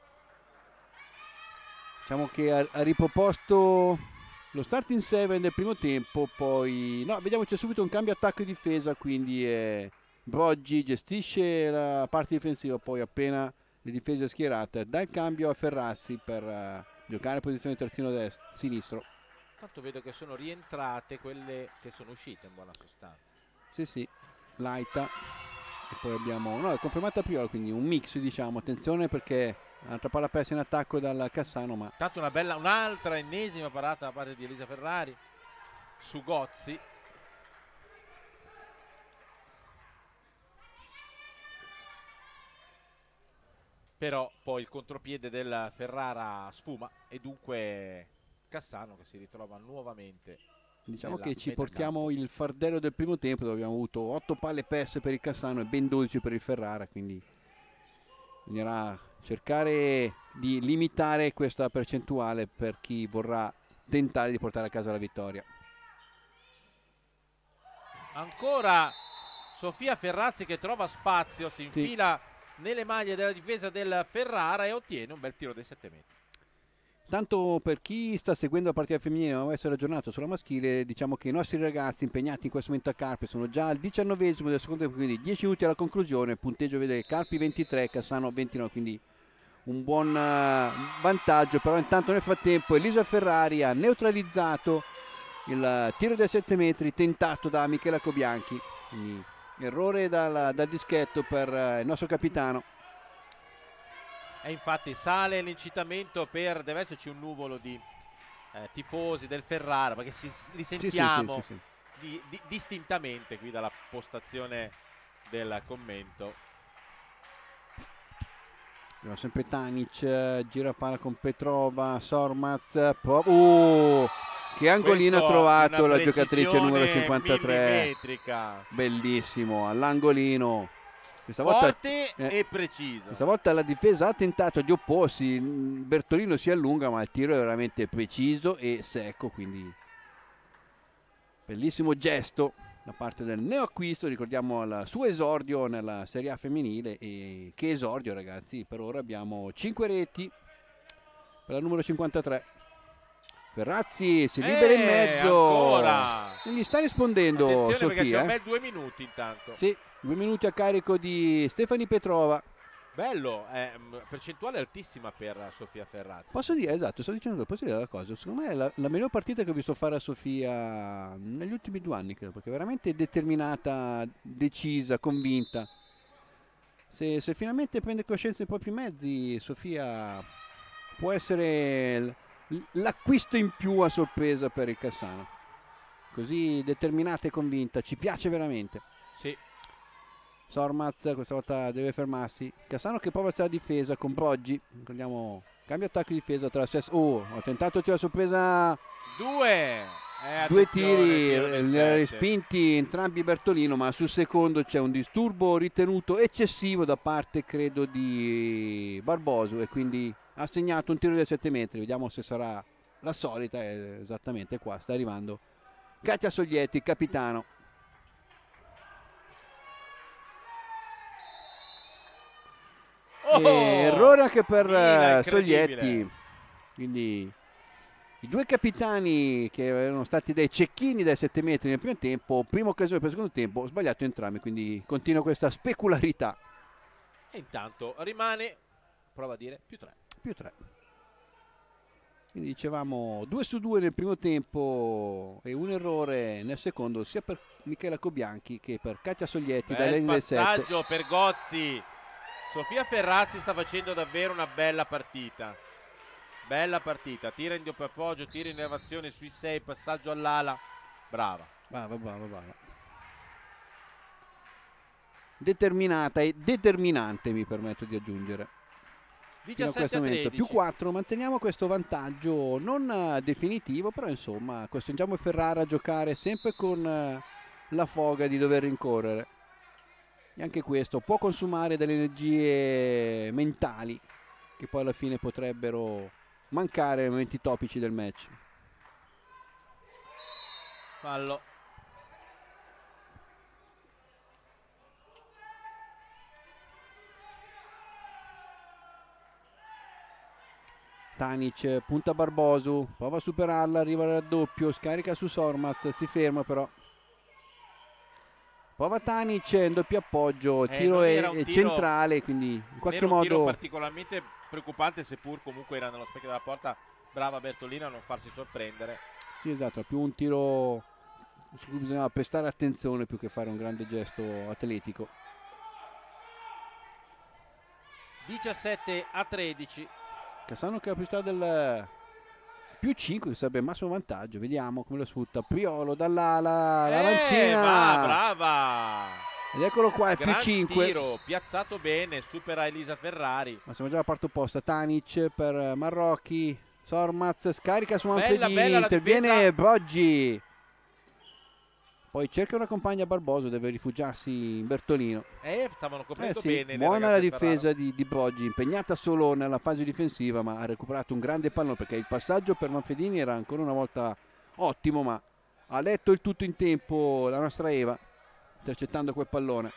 Diciamo che ha, ha riproposto lo starting 7 del primo tempo, poi... No, vediamo c'è subito un cambio attacco e difesa, quindi è... Broggi gestisce la parte difensiva, poi appena le difese schierate dà il cambio a Ferrazzi per uh, giocare in posizione terzino destro, sinistro. Tanto vedo che sono rientrate quelle che sono uscite in buona sostanza. Sì, sì, Laita. E poi abbiamo... No, è confermata Priola, quindi un mix diciamo. Attenzione perché un'altra palla persa in attacco dal Cassano, ma... Tanto una bella, un'altra ennesima parata da parte di Elisa Ferrari su Gozzi. Però poi il contropiede del Ferrara sfuma e dunque Cassano che si ritrova nuovamente. Diciamo che ci portiamo il fardello del primo tempo dove abbiamo avuto 8 palle perse per il Cassano e ben 12 per il Ferrara, quindi bisognerà cercare di limitare questa percentuale per chi vorrà tentare di portare a casa la vittoria. Ancora Sofia Ferrazzi che trova spazio, si infila sì. nelle maglie della difesa del Ferrara e ottiene un bel tiro dei 7 metri. Tanto per chi sta seguendo la partita femminile ma vuole essere aggiornato sulla maschile, diciamo che i nostri ragazzi impegnati in questo momento a Carpi sono già al diciannovesimo del secondo tempo, quindi 10 minuti alla conclusione, punteggio vede Carpi 23, Cassano 29, quindi un buon uh, vantaggio, però intanto nel frattempo Elisa Ferrari ha neutralizzato il tiro dai 7 metri tentato da Michela Cobianchi, quindi errore dal, dal dischetto per uh, il nostro capitano. E infatti sale l'incitamento per deve esserci un nuvolo di eh, tifosi del Ferrara perché si, li sentiamo sì, sì, sì, di, di, distintamente qui dalla postazione del commento abbiamo sempre Tanic gira palla con Petrova Sormaz uh, che angolino ha trovato la giocatrice numero 53 bellissimo all'angolino. Questa volta, Forte eh, e preciso. Questa volta la difesa ha tentato di opporsi, Bertolino si allunga ma il tiro è veramente preciso e secco, quindi bellissimo gesto da parte del neoacquisto, ricordiamo il suo esordio nella Serie A femminile e che esordio ragazzi, per ora abbiamo 5 reti per la numero 53. Ferrazzi si libera eh, in mezzo. Ancora. Gli sta rispondendo Attenzione Sofia. perché c'è un bel due minuti intanto. Sì, due minuti a carico di Stefani Petrova. Bello, eh, percentuale altissima per Sofia Ferrazzi. Posso dire, esatto, sto dicendo, posso dire una cosa, secondo me è la, la miglior partita che ho visto fare a Sofia negli ultimi due anni, credo, perché è veramente determinata, decisa, convinta. Se, se finalmente prende coscienza dei propri mezzi, Sofia può essere l'acquisto in più a sorpresa per il Cassano. Così determinata e convinta, ci piace veramente. Sì. Sormaz questa volta deve fermarsi. Cassano che prova la difesa con Poggi. Ricordiamo, cambio attacco e difesa tra Sess. Oh, ho tentato la sorpresa. Due. Eh, Due tiri ha respinti entrambi Bertolino, ma sul secondo c'è un disturbo ritenuto eccessivo da parte, credo, di Barboso e quindi ha segnato un tiro da 7 metri, vediamo se sarà la solita, eh, esattamente qua, sta arrivando Katia Soglietti, capitano. Oh, errore anche per eh, Soglietti, quindi i due capitani che erano stati dei cecchini dai 7 metri nel primo tempo, prima occasione per il secondo tempo, sbagliato entrambi, quindi continua questa specularità. E intanto rimane, prova a dire, più 3 più 3. Quindi dicevamo 2 su 2 nel primo tempo e un errore nel secondo sia per Michela Cobianchi che per Katia Soglietti Bel dall'Engle 7. passaggio per Gozzi. Sofia Ferrazzi sta facendo davvero una bella partita. Bella partita, tira in doppio appoggio, tira in elevazione sui 6, passaggio all'ala. Brava. Brava, brava, brava. Determinata e determinante mi permetto di aggiungere. Fino a 17 questo a momento 13. più 4 manteniamo questo vantaggio non eh, definitivo però insomma costringiamo Ferrara a giocare sempre con eh, la foga di dover rincorrere e anche questo può consumare delle energie mentali che poi alla fine potrebbero mancare nei momenti topici del match Fallo. Tanic punta Barbosu prova a superarla arriva al raddoppio scarica su Sormaz si ferma però prova Tanic in doppio appoggio Eh, tiro è, tiro- centrale quindi in qualche Era un tiro modo particolarmente preoccupante, seppur comunque era nello specchio della porta. Brava Bertolina a non farsi sorprendere. Sì, esatto, è più un tiro su cui bisognava prestare attenzione più che fare un grande gesto atletico. 17 a 13. Cassano che ha capacità del più 5 che sarebbe il massimo vantaggio. Vediamo come lo sfrutta. Priolo dall'ala, la Eh, mancina. va, brava. Ed eccolo qua, è più Gran 5. tiro, piazzato bene, supera Elisa Ferrari. Ma siamo già alla parte opposta. Tanic per Marrocchi. Sormaz scarica su Manfredini. bella interviene difesa. Poi cerca una compagna Barboso, deve rifugiarsi in Bertolino. Eh, stavano Eh coprendo sì, bene. buona la difesa di, di Boggi, impegnata solo nella fase difensiva, ma ha recuperato un grande pallone perché il passaggio per Manfredini era ancora una volta ottimo, ma ha letto il tutto in tempo la nostra Eva, intercettando quel pallone.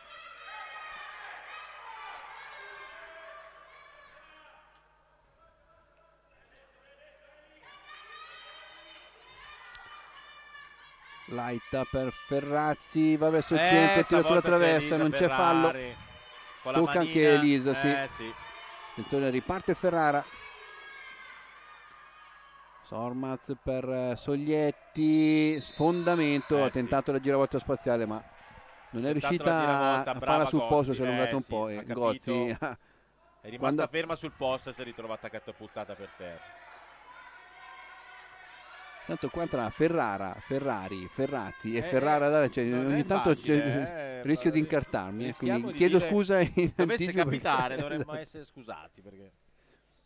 Laita per Ferrazzi, va verso il Eh, centro, tira sulla traversa, Elisa non c'è fallo. Tocca anche manina. Elisa, sì. Eh, sì. Attenzione, riparte Ferrara. Sormaz per eh, Soglietti, sfondamento, Eh, ha sì. tentato la giravolta spaziale ma non è riuscita a farla sul posto, si è allungata eh, un sì, po' ha e. Gozzi È rimasta Quando- ferma sul posto e si è ritrovata catapultata per terra. Tanto qua tra Ferrara, Ferrari, Ferrazzi e Eh, Ferrara, da- cioè, ogni tanto facile, c'è- eh, rischio di eh, incartarmi, eh, quindi di chiedo scusa in Dovesse anticipo perché- capitare, dovremmo essere scusati perché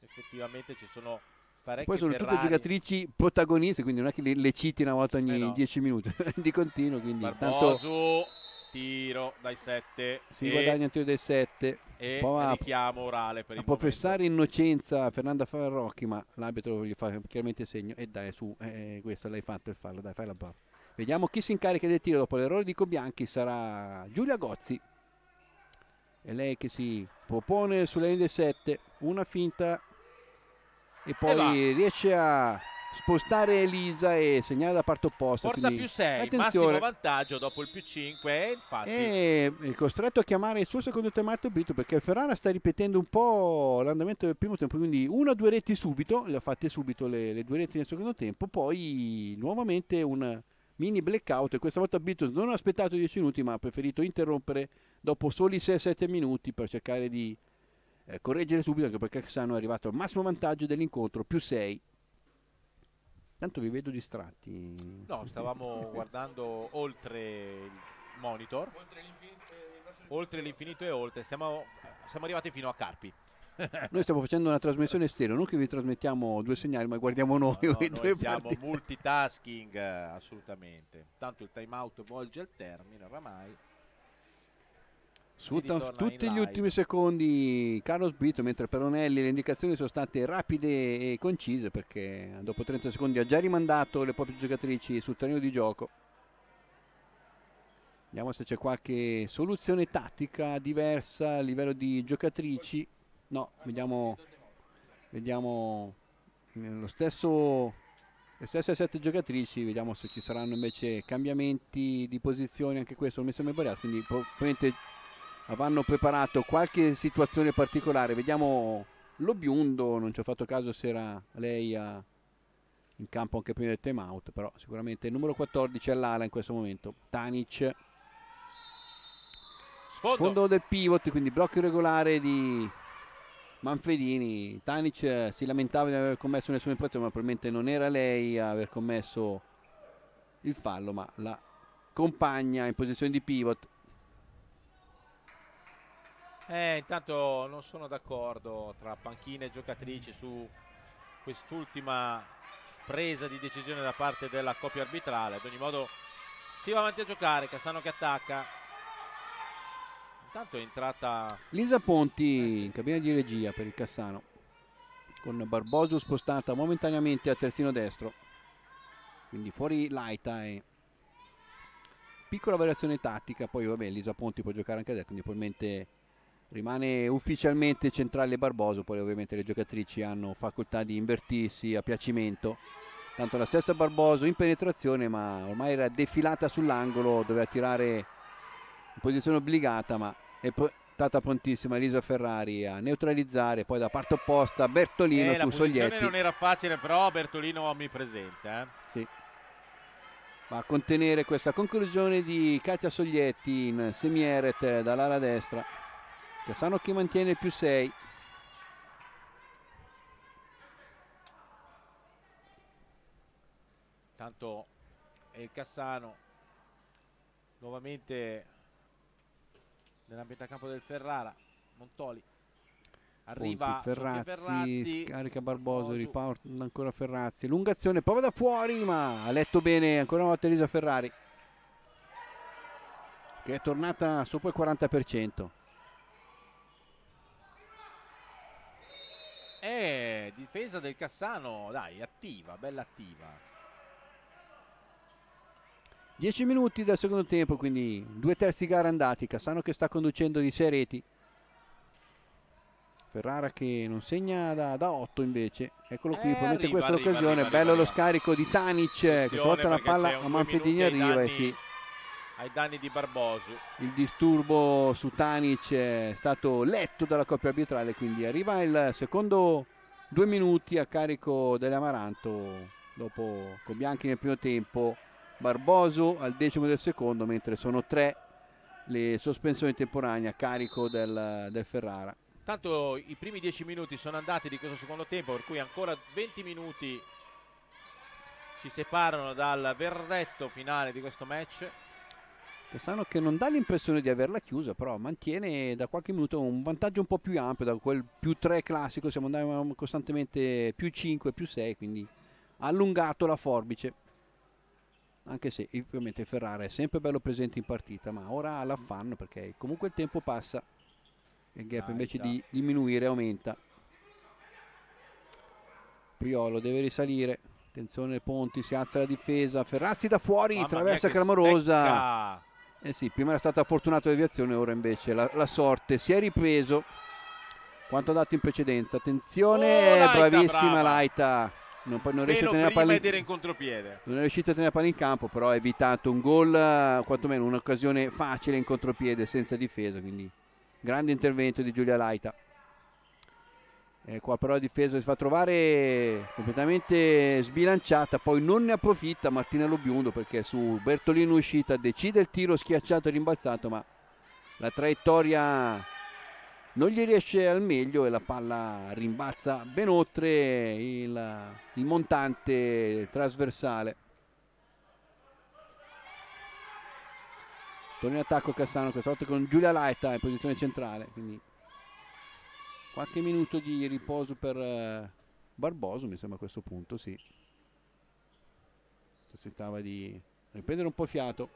effettivamente ci sono parecchie Poi sono tutte giocatrici protagoniste, quindi non è che le, le citi una volta ogni Eh no. 10 minuti di continuo, quindi tanto Barbosu, tiro dai 7 si e, guadagna il tiro del 7. E va- richiamo orale per a il professare innocenza a Fernanda Farrocchi, ma l'arbitro gli fa chiaramente segno e dai su, eh, questo l'hai fatto il fallo, dai fai la brava. Vediamo chi si incarica del tiro dopo l'errore di Cobianchi, sarà Giulia Gozzi. È lei che si propone sulla linea del 7, una finta e poi va. riesce a spostare Elisa e segnare da parte opposta. Porta quindi più 6, attenzione. massimo vantaggio dopo il più 5 e infatti E è costretto a chiamare il suo secondo temato arbitro perché il Ferrara sta ripetendo un po' l'andamento del primo tempo, quindi una o due reti subito, le ha fatte subito le, le due reti nel secondo tempo, poi nuovamente un mini blackout e questa volta Beatles non ha aspettato 10 minuti ma ha preferito interrompere dopo soli 6-7 minuti per cercare di eh, correggere subito anche perché Cassano è arrivato al massimo vantaggio dell'incontro, più 6. Tanto vi vedo distratti. no, stavamo guardando oltre il monitor, oltre l'infinito e oltre, siamo, siamo arrivati fino a Carpi. Noi stiamo facendo una trasmissione stereo, non che vi trasmettiamo due segnali, ma guardiamo noi No, no, noi due siamo partiti. multitasking eh, assolutamente. Tanto il time out volge al termine oramai. Sfrutta ritorna tutti gli ultimi secondi Carlos Brito, mentre per Onelli le indicazioni sono state rapide e concise perché dopo 30 secondi ha già rimandato le proprie giocatrici sul terreno di gioco. Vediamo se c'è qualche soluzione tattica diversa a livello di giocatrici. No, vediamo, vediamo eh, lo stesso, le stesse sette giocatrici, vediamo se ci saranno invece cambiamenti di posizione, anche questo non mi sembra variato, quindi probabilmente avranno preparato qualche situazione particolare. Vediamo lo biondo, non ci ho fatto caso se era lei a in campo anche prima del time out, però sicuramente il numero 14 all'ala in questo momento. Tanic. Sfondo. Sfondo del pivot, quindi blocco irregolare di Manfredini. Tanic eh, si lamentava di non aver commesso nessuna infrazione, ma probabilmente non era lei a aver commesso il fallo, ma la compagna in posizione di pivot. Eh, intanto non sono d'accordo tra panchine e giocatrici su quest'ultima presa di decisione da parte della coppia arbitrale. Ad ogni modo si va avanti a giocare, Cassano che attacca. Intanto è entrata Lisa Ponti in cabina di regia per il Cassano, con Barboso spostata momentaneamente a terzino destro, quindi fuori Laita e piccola variazione tattica, poi vabbè Lisa Ponti può giocare anche adesso, quindi probabilmente rimane ufficialmente centrale Barboso, poi ovviamente le giocatrici hanno facoltà di invertirsi a piacimento. Tanto la stessa Barboso in penetrazione, ma ormai era defilata sull'angolo, doveva tirare in posizione obbligata, ma è stata prontissima Elisa Ferrari a neutralizzare, poi da parte opposta Bertolino eh, la su posizione Soglietti. non era facile, però Bertolino omnipresente. Eh. Sì. Va a contenere questa conclusione di Katia Soglietti in semieret dall'ala destra. Cassano che mantiene più 6. Tanto è il Cassano nuovamente nella metà campo del Ferrara. Montoli arriva Ferrazzi, Ferrazzi. scarica Barboso, riporta ancora Ferrazzi. Lunga azione, prova da fuori, ma ha letto bene ancora una volta Elisa Ferrari. Che è tornata sopra il 40%. Eh, difesa del Cassano, dai, attiva, bella attiva. 10 minuti dal secondo tempo, quindi due terzi gara andati. Cassano che sta conducendo di 6 reti. Ferrara che non segna da, da 8 invece. Eccolo qui, Eh, probabilmente arriva, questa l'occasione. Bello arriva, lo scarico di Tanic che Attenzione, svolta la palla a Manfredini arriva e sì. Ai danni di Barbosu. il disturbo su Tanic è stato letto dalla coppia arbitrale, quindi arriva il secondo due minuti a carico dell'Amaranto, dopo con Bianchi nel primo tempo, Barboso al decimo del secondo, mentre sono tre le sospensioni temporanee a carico del, del Ferrara. Tanto i primi 10 minuti sono andati di questo secondo tempo, per cui ancora 20 minuti ci separano dal verdetto finale di questo match. Cassano che non dà l'impressione di averla chiusa, però mantiene da qualche minuto un vantaggio un po' più ampio, da quel più 3 classico siamo andati costantemente più 5, più 6, quindi ha allungato la forbice. Anche se ovviamente Ferrara è sempre bello presente in partita, ma ora ha l'affanno perché comunque il tempo passa e il gap invece di diminuire aumenta. Priolo deve risalire, attenzione Ponti, si alza la difesa, Ferrazzi da fuori, Mamma mia, traversa che clamorosa. Eh sì, prima era stata fortunata la deviazione, ora invece la, la sorte si è ripreso. Quanto ha dato in precedenza? Attenzione, Oh, Laita, bravissima brava. Laita. Non, non riesce a tenere la palla in, in contropiede. non è riuscito a tenere la palla in campo, però ha evitato un gol, eh, quantomeno un'occasione facile in contropiede senza difesa, quindi grande intervento di Giulia Laita. E qua però la difesa si fa trovare completamente sbilanciata, poi non ne approfitta Martina Lobiundo perché su Bertolino uscita decide il tiro schiacciato e rimbalzato, ma la traiettoria non gli riesce al meglio e la palla rimbalza ben oltre il, il montante trasversale. Torna in attacco Cassano, questa volta con Giulia Laita in posizione centrale, quindi qualche minuto di riposo per eh, Barboso mi sembra a questo punto, sì. Si stava di riprendere un po' fiato.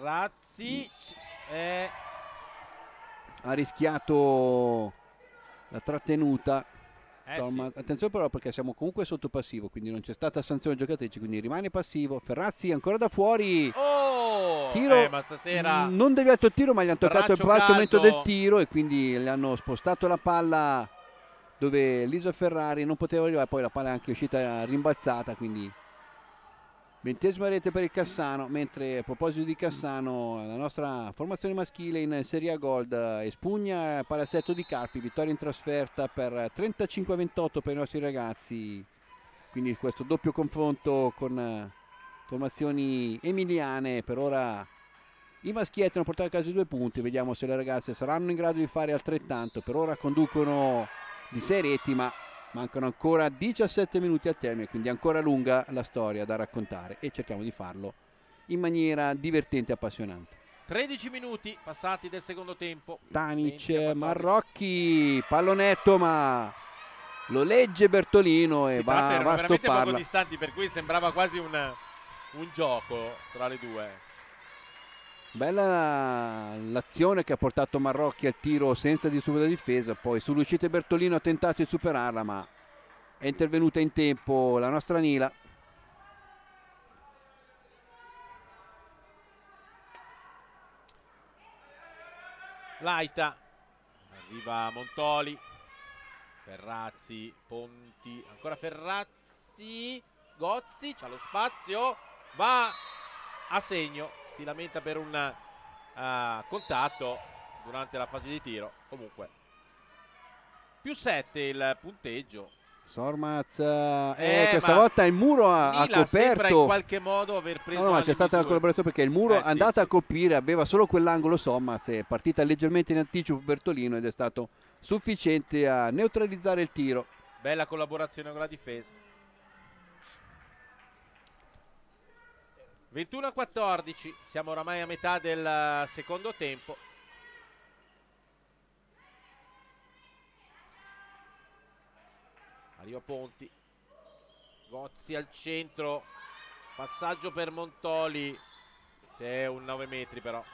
Razzi eh, Ha rischiato la trattenuta. eh Insomma, sì. attenzione però perché siamo comunque sotto passivo, quindi non c'è stata sanzione giocatrice, quindi rimane passivo. Ferrazzi ancora da fuori. Oh, Tiro eh, ma stasera non deviato il tiro, ma gli hanno toccato il Braccio al momento del tiro e quindi le hanno spostato la palla dove Liso Ferrari non poteva arrivare, poi la palla è anche uscita rimbalzata, quindi Ventesima rete per il Cassano, mentre a proposito di Cassano, la nostra formazione maschile in Serie A Gold espugna Palazzetto di Carpi, vittoria in trasferta per 35-28 per i nostri ragazzi. Quindi questo doppio confronto con formazioni emiliane, per ora i maschietti hanno portato a casa due punti, vediamo se le ragazze saranno in grado di fare altrettanto. Per ora conducono di 6 reti, ma mancano ancora 17 minuti al termine, quindi ancora lunga la storia da raccontare e cerchiamo di farlo in maniera divertente e appassionante. 13 minuti passati del secondo tempo. Tanic, Marrocchi, pallonetto ma lo legge Bertolino e si va, va a veramente stopparla. poco distanti per cui sembrava quasi un, un gioco tra le due. Bella l'azione che ha portato Marrocchi al tiro senza di subito difesa, poi sull'uscita Bertolino ha tentato di superarla ma è intervenuta in tempo la nostra Nila. Laita, arriva Montoli, Ferrazzi, Ponti, ancora Ferrazzi, Gozzi, c'ha lo spazio, va a segno, si lamenta per un uh, contatto durante la fase di tiro. Comunque, più 7 il punteggio. Sormaz, eh, eh, questa volta il muro ha, ha coperto. in qualche modo aver preso. No, no ma c'è stata la collaborazione perché il muro eh, è andato sì, a coprire, aveva solo quell'angolo Sommaz, è partita leggermente in anticipo Bertolino ed è stato sufficiente a neutralizzare il tiro. Bella collaborazione con la difesa. 21 a 14, siamo oramai a metà del secondo tempo. Arriva Ponti, Gozzi al centro, passaggio per Montoli, c'è un 9 metri però.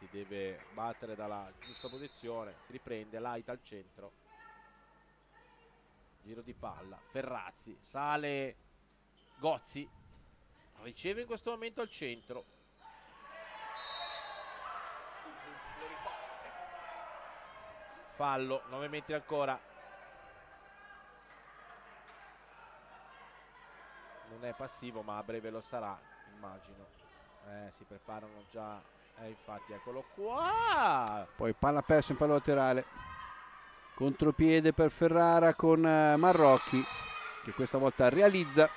Si deve battere dalla giusta posizione, si riprende, Laita al centro giro di palla, Ferrazzi, sale Gozzi, riceve in questo momento al centro. Fallo, 9 metri ancora. Non è passivo ma a breve lo sarà, immagino. Eh, si preparano già, eh, infatti eccolo qua. Poi palla persa in fallo laterale. Contropiede per Ferrara con eh, Marrocchi che questa volta realizza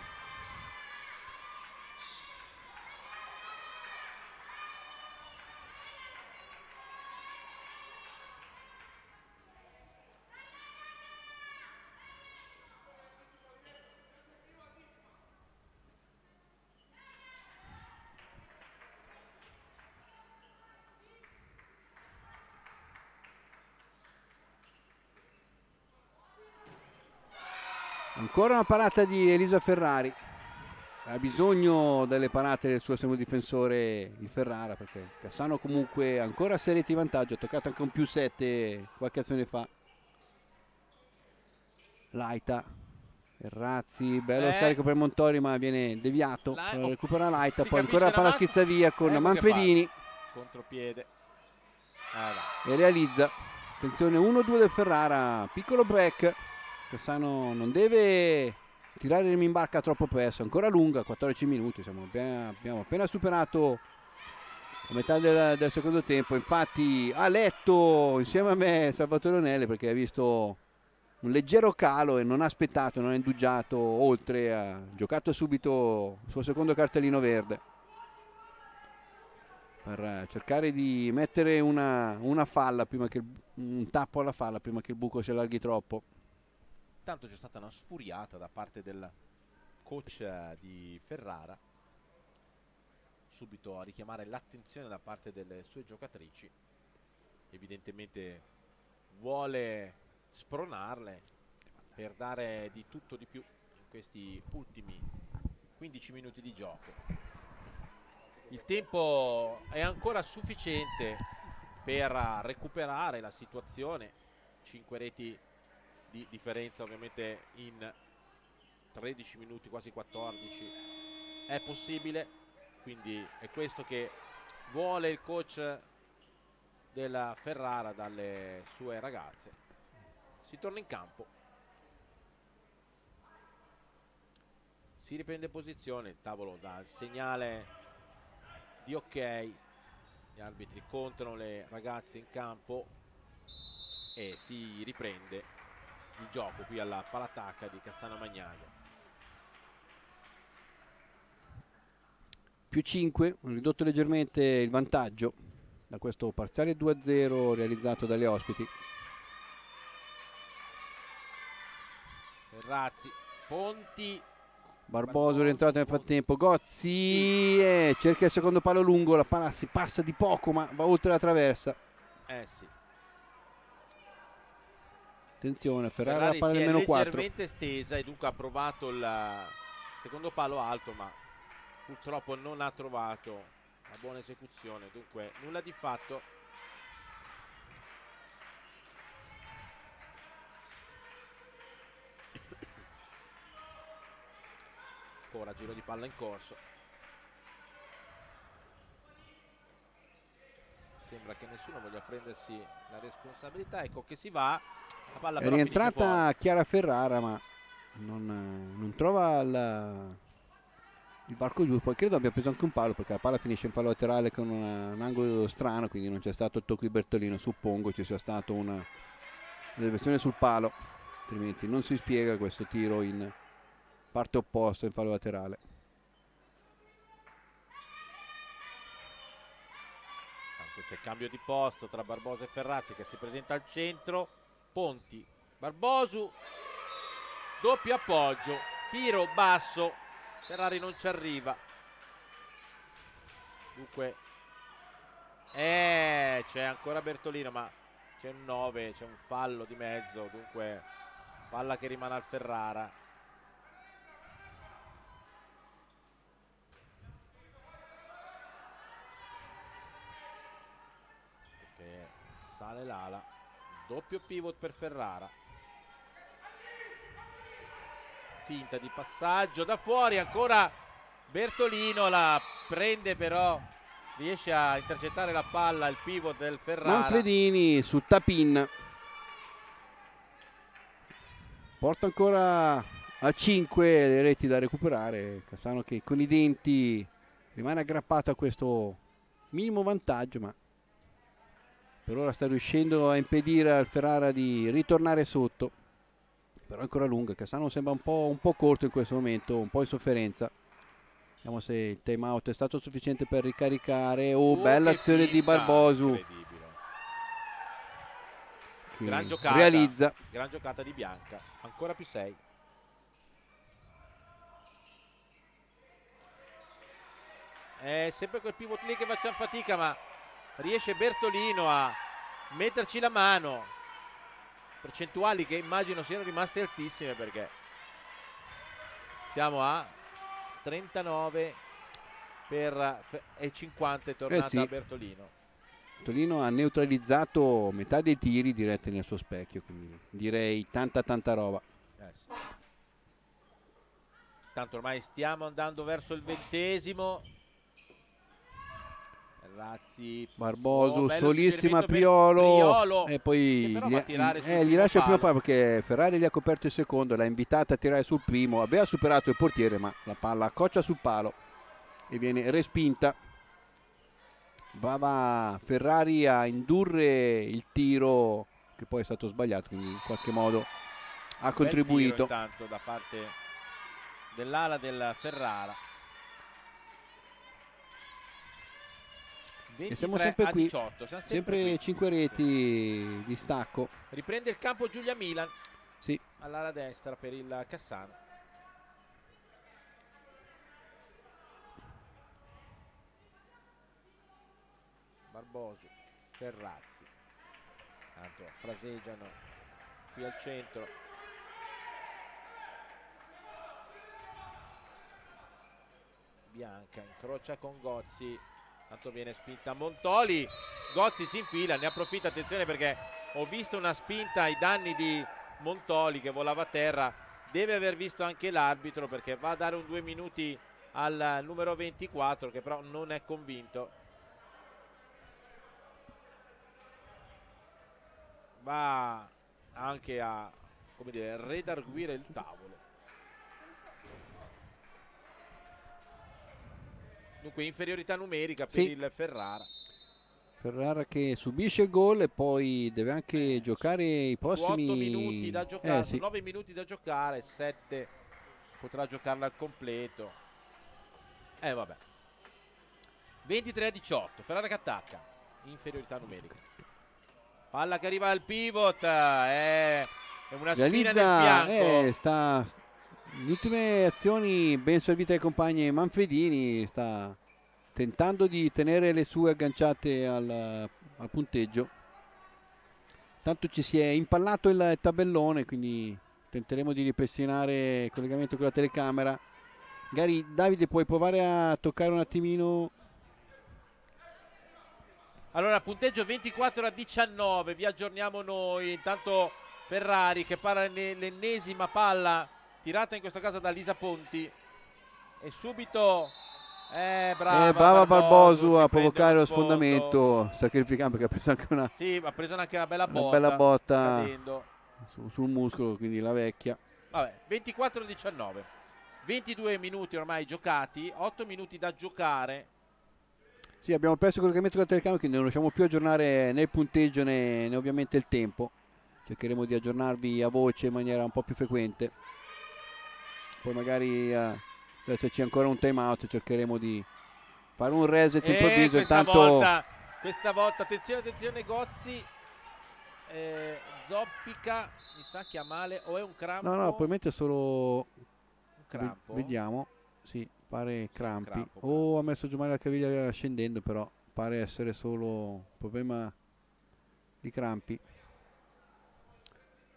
Ancora una parata di Elisa Ferrari. Ha bisogno delle parate del suo estremo difensore il Ferrara perché Cassano comunque ancora a serie di vantaggio, ha toccato anche un più 7 qualche azione fa. Laita, Ferrazzi, bello eh. scarico per Montori ma viene deviato, La... oh. recupera Laita, poi ancora la palla schizza via con ecco Manfredini. Contropiede. Eh, e realizza. Attenzione 1-2 del Ferrara, piccolo break. Cassano non deve tirare in barca troppo presto, ancora lunga, 14 minuti, appena, abbiamo appena superato la metà del, del, secondo tempo, infatti ha letto insieme a me Salvatore Onelli perché ha visto un leggero calo e non ha aspettato, non ha indugiato oltre, ha giocato subito il suo secondo cartellino verde. Per cercare di mettere una, una falla prima che un tappo alla falla prima che il buco si allarghi troppo intanto c'è stata una sfuriata da parte del coach di Ferrara subito a richiamare l'attenzione da parte delle sue giocatrici. Evidentemente vuole spronarle per dare di tutto di più in questi ultimi 15 minuti di gioco. Il tempo è ancora sufficiente per recuperare la situazione. 5 reti di differenza ovviamente in 13 minuti, quasi 14. È possibile, quindi è questo che vuole il coach della Ferrara dalle sue ragazze. Si torna in campo. si riprende posizione, il tavolo dà il segnale di ok, gli arbitri contano le ragazze in campo e si riprende il gioco qui alla palatacca di Cassano Magnago. Più 5, ridotto leggermente il vantaggio da questo parziale 2-0 realizzato dalle ospiti. Ferrazzi, Ponti. Barboso rientrato nel frattempo, Gozzi eh, cerca il secondo palo lungo, la palla si passa di poco ma va oltre la traversa. Eh sì. Attenzione, Ferrari, Ferrari la palla del meno 4. leggermente stesa e dunque ha provato il secondo palo alto ma purtroppo non ha trovato una buona esecuzione, dunque nulla di fatto. Ancora giro di palla in corso. Sembra che nessuno voglia prendersi la responsabilità. Ecco che si va. la è rientrata Chiara Ferrara ma non, non trova la, il varco giù poi credo abbia preso anche un palo perché la palla finisce in fallo laterale con una, un angolo strano quindi non c'è stato il tocco di Bertolino suppongo ci sia stata una versione sul palo altrimenti non si spiega questo tiro in parte opposta in fallo laterale. c'è cambio di posto tra Barbosa e Ferrazzi che si presenta al centro. Ponti, Barbosu, doppio appoggio, tiro basso, Ferrari non ci arriva. Dunque, eh, c'è ancora Bertolino, ma c'è un 9, c'è un fallo di mezzo, dunque palla che rimane al Ferrara. sale l'ala doppio pivot per Ferrara. Finta di passaggio da fuori ancora Bertolino la prende però riesce a intercettare la palla il pivot del Ferrara. Manfredini su Tapin. Porta ancora a 5 le reti da recuperare. Cassano che con i denti rimane aggrappato a questo minimo vantaggio ma per ora sta riuscendo a impedire al Ferrara di ritornare sotto. Però è ancora lunga. Cassano sembra un po', un po', corto in questo momento un po' in sofferenza. Vediamo se il time out è stato sufficiente per ricaricare. Oh, oh bella azione di Barbosu. gran giocata, realizza. Gran giocata di Bianca. Ancora più 6 è sempre quel pivot lì che facciamo fatica ma riesce Bertolino a metterci la mano percentuali che immagino siano rimaste altissime perché siamo a 39 per, e 50 è tornata eh sì. Bertolino Bertolino ha neutralizzato metà dei tiri diretti nel suo specchio quindi direi tanta tanta roba eh sì. tanto ormai stiamo andando verso il ventesimo Razzi, Barboso, oh, solissima Priolo, Priolo, e poi gli, eh, gli lascia il primo palo perché Ferrari gli ha coperto il secondo, l'ha invitata a tirare sul primo, aveva superato il portiere ma la palla accoccia sul palo e viene respinta. Va, va Ferrari a indurre il tiro che poi è stato sbagliato, quindi in qualche modo ha contribuito. Intanto da parte dell'ala del Ferrara. E siamo sempre qui, 18, siamo sempre, sempre 5 reti di stacco. Riprende il campo Giulia Milan. Sì. All'ala destra per il Cassano. Barboso, Ferrazzi. Tanto fraseggiano qui al centro. Bianca incrocia con Gozzi Tanto viene spinta Montoli. Gozzi si infila, ne approfitta, attenzione perché ho visto una spinta ai danni di Montoli che volava a terra. Deve aver visto anche l'arbitro perché va a dare un due minuti al numero 24 che però non è convinto. Va anche a dire, redarguire il tavolo. Dunque inferiorità numerica per Sì. il Ferrara. Ferrara che subisce il gol e poi deve anche giocare i prossimi 8 minuti da giocare, Eh, sì. 9 minuti da giocare, 7 potrà giocarla al completo. Eh vabbè. 23 a 18, Ferrara che attacca, inferiorità numerica. Palla che arriva al pivot, eh, è una spina nel realizza fianco. eh, sta le ultime azioni ben servite ai compagni Manfredini sta tentando di tenere le sue agganciate al, al punteggio. Tanto ci si è impallato il tabellone quindi tenteremo di ripristinare il collegamento con la telecamera. Magari Davide puoi provare a toccare un attimino? Allora, punteggio 24 a 19, vi aggiorniamo noi. Intanto Ferrari che para l'e- l'ennesima palla tirata in questo caso da Lisa Ponti. E subito eh, brava, eh, brava Barbosu a provocare lo sfondamento sacrificando perché ha preso anche una, Sì, ha preso anche una bella una botta. bella botta su- sul muscolo quindi la vecchia Vabbè, 24 a 19. 22 minuti ormai giocati, 8 minuti da giocare. Sì, abbiamo perso il collegamento con la telecamera, quindi non riusciamo più a aggiornare né il punteggio né, né ovviamente il tempo. Cercheremo di aggiornarvi a voce in maniera un po' più frequente. Poi magari eh, deve esserci ancora un time out, cercheremo di fare un reset E improvviso. questa Intanto volta, questa volta, attenzione, attenzione, Gozzi. eh, zoppica, mi sa che ha male o è un crampo? no, no, probabilmente è solo un crampo. vediamo. Sì, pare crampi. Crampo, O ha messo giù male la caviglia scendendo, però pare essere solo un problema di crampi.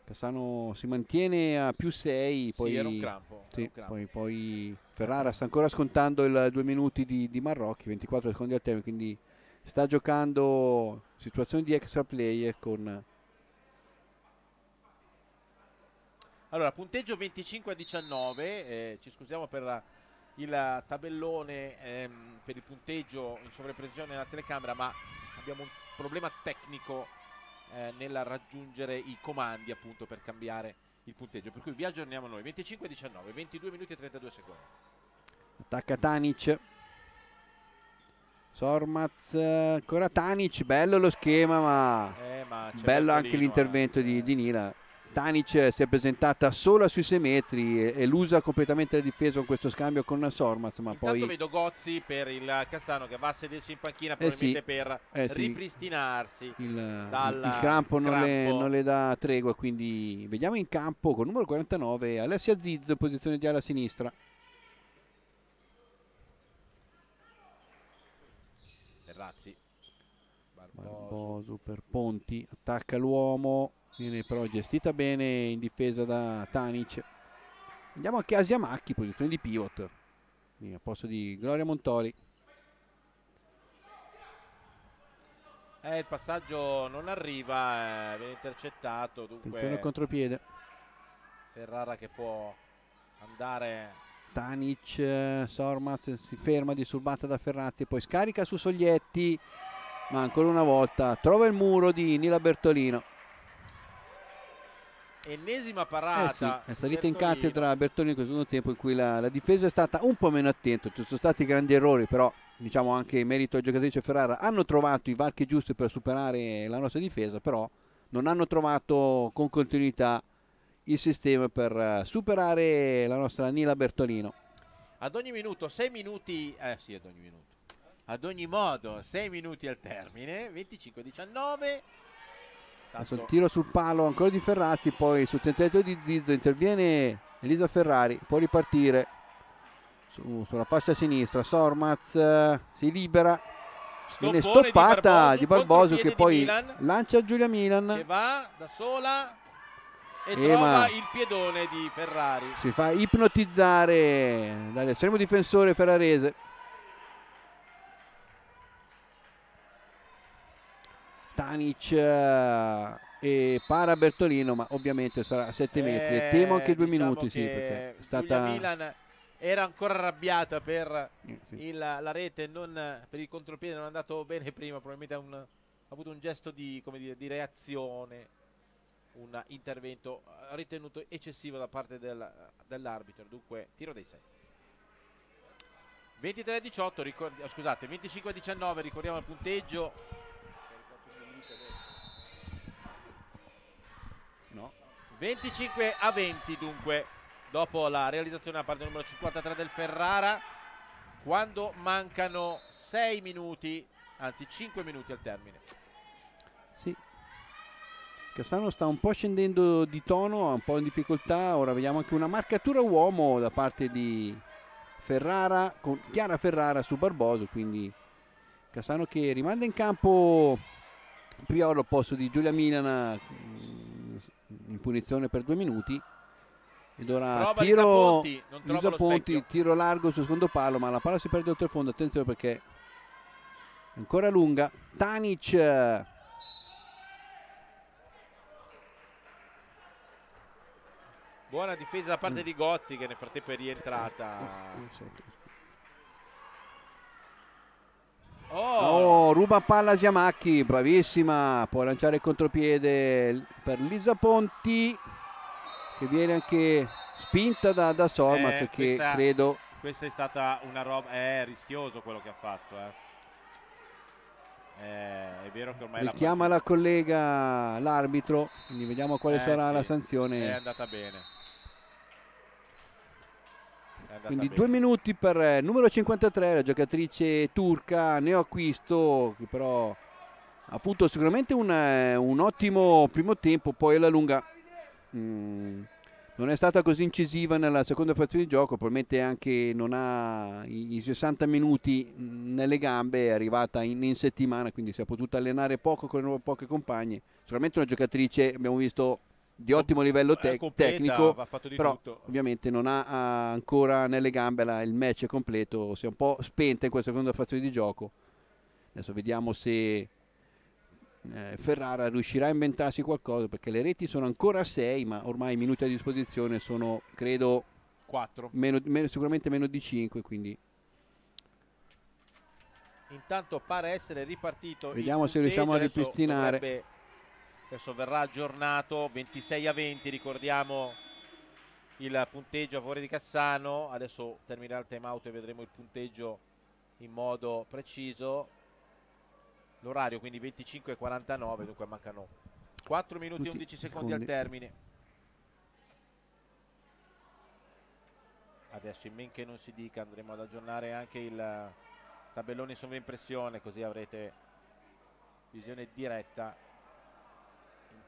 Cassano si mantiene a più 6, poi, sì, crampo. sì, poi, poi Ferrara sta ancora scontando il 2 minuti di, di Marrocchi, 24 secondi al termine, quindi sta giocando situazioni di extra player con Allora, punteggio 25 a 19, eh, ci scusiamo per la- il tabellone ehm, per il punteggio in sovrappressione nella telecamera, ma abbiamo un problema tecnico eh, nel raggiungere i comandi appunto per cambiare il punteggio, per cui vi aggiorniamo noi. 25 a 19, 22 minuti e 32 secondi. attacca Tanic. Sormaz, eh, ancora Tanic, bello lo schema, ma Eh, ma bello anche l'intervento eh. di, di Nila. Tanic si è presentata sola sui 6 metri, e- elusa completamente la difesa con questo scambio con Sormaz, ma Intanto poi vedo Gozzi per il Cassano che va a sedersi in panchina Eh sì, per eh sì. ripristinarsi. il, il crampo, non, Le, crampo. non le dà tregua, quindi vediamo in campo con numero 49 Alessia Zizzo in posizione di ala sinistra. Terrazzi. Barbosu. Barbosu per Ponti, attacca l'uomo, viene però gestita bene in difesa da Tanic. Andiamo anche a Asiamacchi, posizione di pivot, quindi a posto di Gloria Montoli. Eh, il passaggio non arriva, eh, viene intercettato. Attenzione al Dunque contropiede. Ferrara che può andare. Tanic, eh, Sormaz si ferma disturbata da Ferrazzi, poi scarica su Soglietti, ma ancora una volta trova il muro di Nila Bertolino. Ennesima Eh parata. sì, è salita in cattedra Bertolini in questo tempo in cui la, la difesa è stata un po' meno attenta, ci sono stati grandi errori, però diciamo anche in merito ai giocatrici Ferrara hanno trovato i varchi giusti per superare la nostra difesa, però non hanno trovato con continuità il sistema per eh, superare la nostra Nila Bertolino. Ad ogni minuto, 6 minuti. Eh sì, ad ogni minuto. Ad ogni modo, 6 minuti al termine. 25-19. Adesso il tiro sul palo ancora di Ferrazzi, poi sul tentativo di Zizzo interviene Elisa Ferrari, può ripartire su- sulla fascia sinistra, Sormaz eh, si libera, viene Stoppone stoppata di contropiede che poi Milan, lancia Giulia Milan, che va da sola e Eh, trova il piedone di Ferrari. si fa ipnotizzare dall'estremo difensore ferrarese. Tanic eh, e para Bertolino, ma ovviamente sarà a 7 metri. E temo anche due diciamo minuti, sì, perché è stata... Milan era ancora arrabbiata per eh, sì. il- la rete, non, per il contropiede non è andato bene prima, probabilmente ha, un- ha avuto un gesto di, come dire, di reazione, un intervento eh, ritenuto eccessivo da parte del- dell'arbitro, dunque tiro dei 6. 23-18, ricordi- scusate, 25-19, ricordiamo il punteggio. No. 25 a 20 dunque, dopo la realizzazione da parte numero 53 del Ferrara, quando mancano 6 minuti, anzi 5 minuti al termine. Sì. Cassano sta un po' scendendo di tono, un po' in difficoltà. Ora vediamo anche una marcatura uomo da parte di Ferrara, con Chiara Ferrara su Barboso. Quindi Cassano che rimanda in campo Priolo al posto di Giulia Milana in punizione per due minuti. Ed ora Prova tiro Lisa Ponti, tiro largo sul secondo palo, ma la palla si perde oltre il fondo. Attenzione perché è ancora lunga. Tanic eh, Buona difesa da parte di Gozzi che nel frattempo è rientrata. Oh, Oh, ruba palla Giamacchi, bravissima, può lanciare il contropiede per Lisa Ponti che viene anche spinta da, da Sormaz Eh, che questa- credo questa è stata una roba... È rischioso quello che ha fatto. Eh. Eh, è vero che ormai la richiama la collega l'arbitro, quindi vediamo quale Eh, sarà sì, la È sanzione. andata bene. Quindi bene. due minuti per eh, numero 53, la giocatrice turca, neoacquisto, che però ha avuto sicuramente un, eh, un ottimo primo tempo, poi alla lunga mm, non è stata così incisiva nella seconda frazione di gioco, probabilmente anche non ha i, i 60 minuti mm, nelle gambe, è arrivata in, in settimana, quindi si è potuta allenare poco con le nuove poche compagne. Sicuramente una giocatrice, abbiamo visto, di ottimo livello Eh, tec- completa, tecnico, ha fatto di però tutto. ovviamente non ha ancora nelle gambe la- il match completo, si è un po' spenta in questa seconda frazione di gioco. Adesso vediamo se eh, Ferrara riuscirà a inventarsi qualcosa perché le reti sono ancora 6, ma ormai i minuti a disposizione sono credo 4. meno- meno- sicuramente meno di 5, quindi Intanto pare essere ripartito. Vediamo se riusciamo a ripristinare. Adesso verrà aggiornato 26 a 20, ricordiamo il punteggio a favore di Cassano. Adesso terminerà il time out e vedremo il punteggio in modo preciso. L'orario quindi 25 e 49, dunque mancano 4 minuti e Tutti 11 secondi al termine. Adesso in men che non si dica andremo ad aggiornare anche il tabellone in sovraimpressione così avrete visione diretta.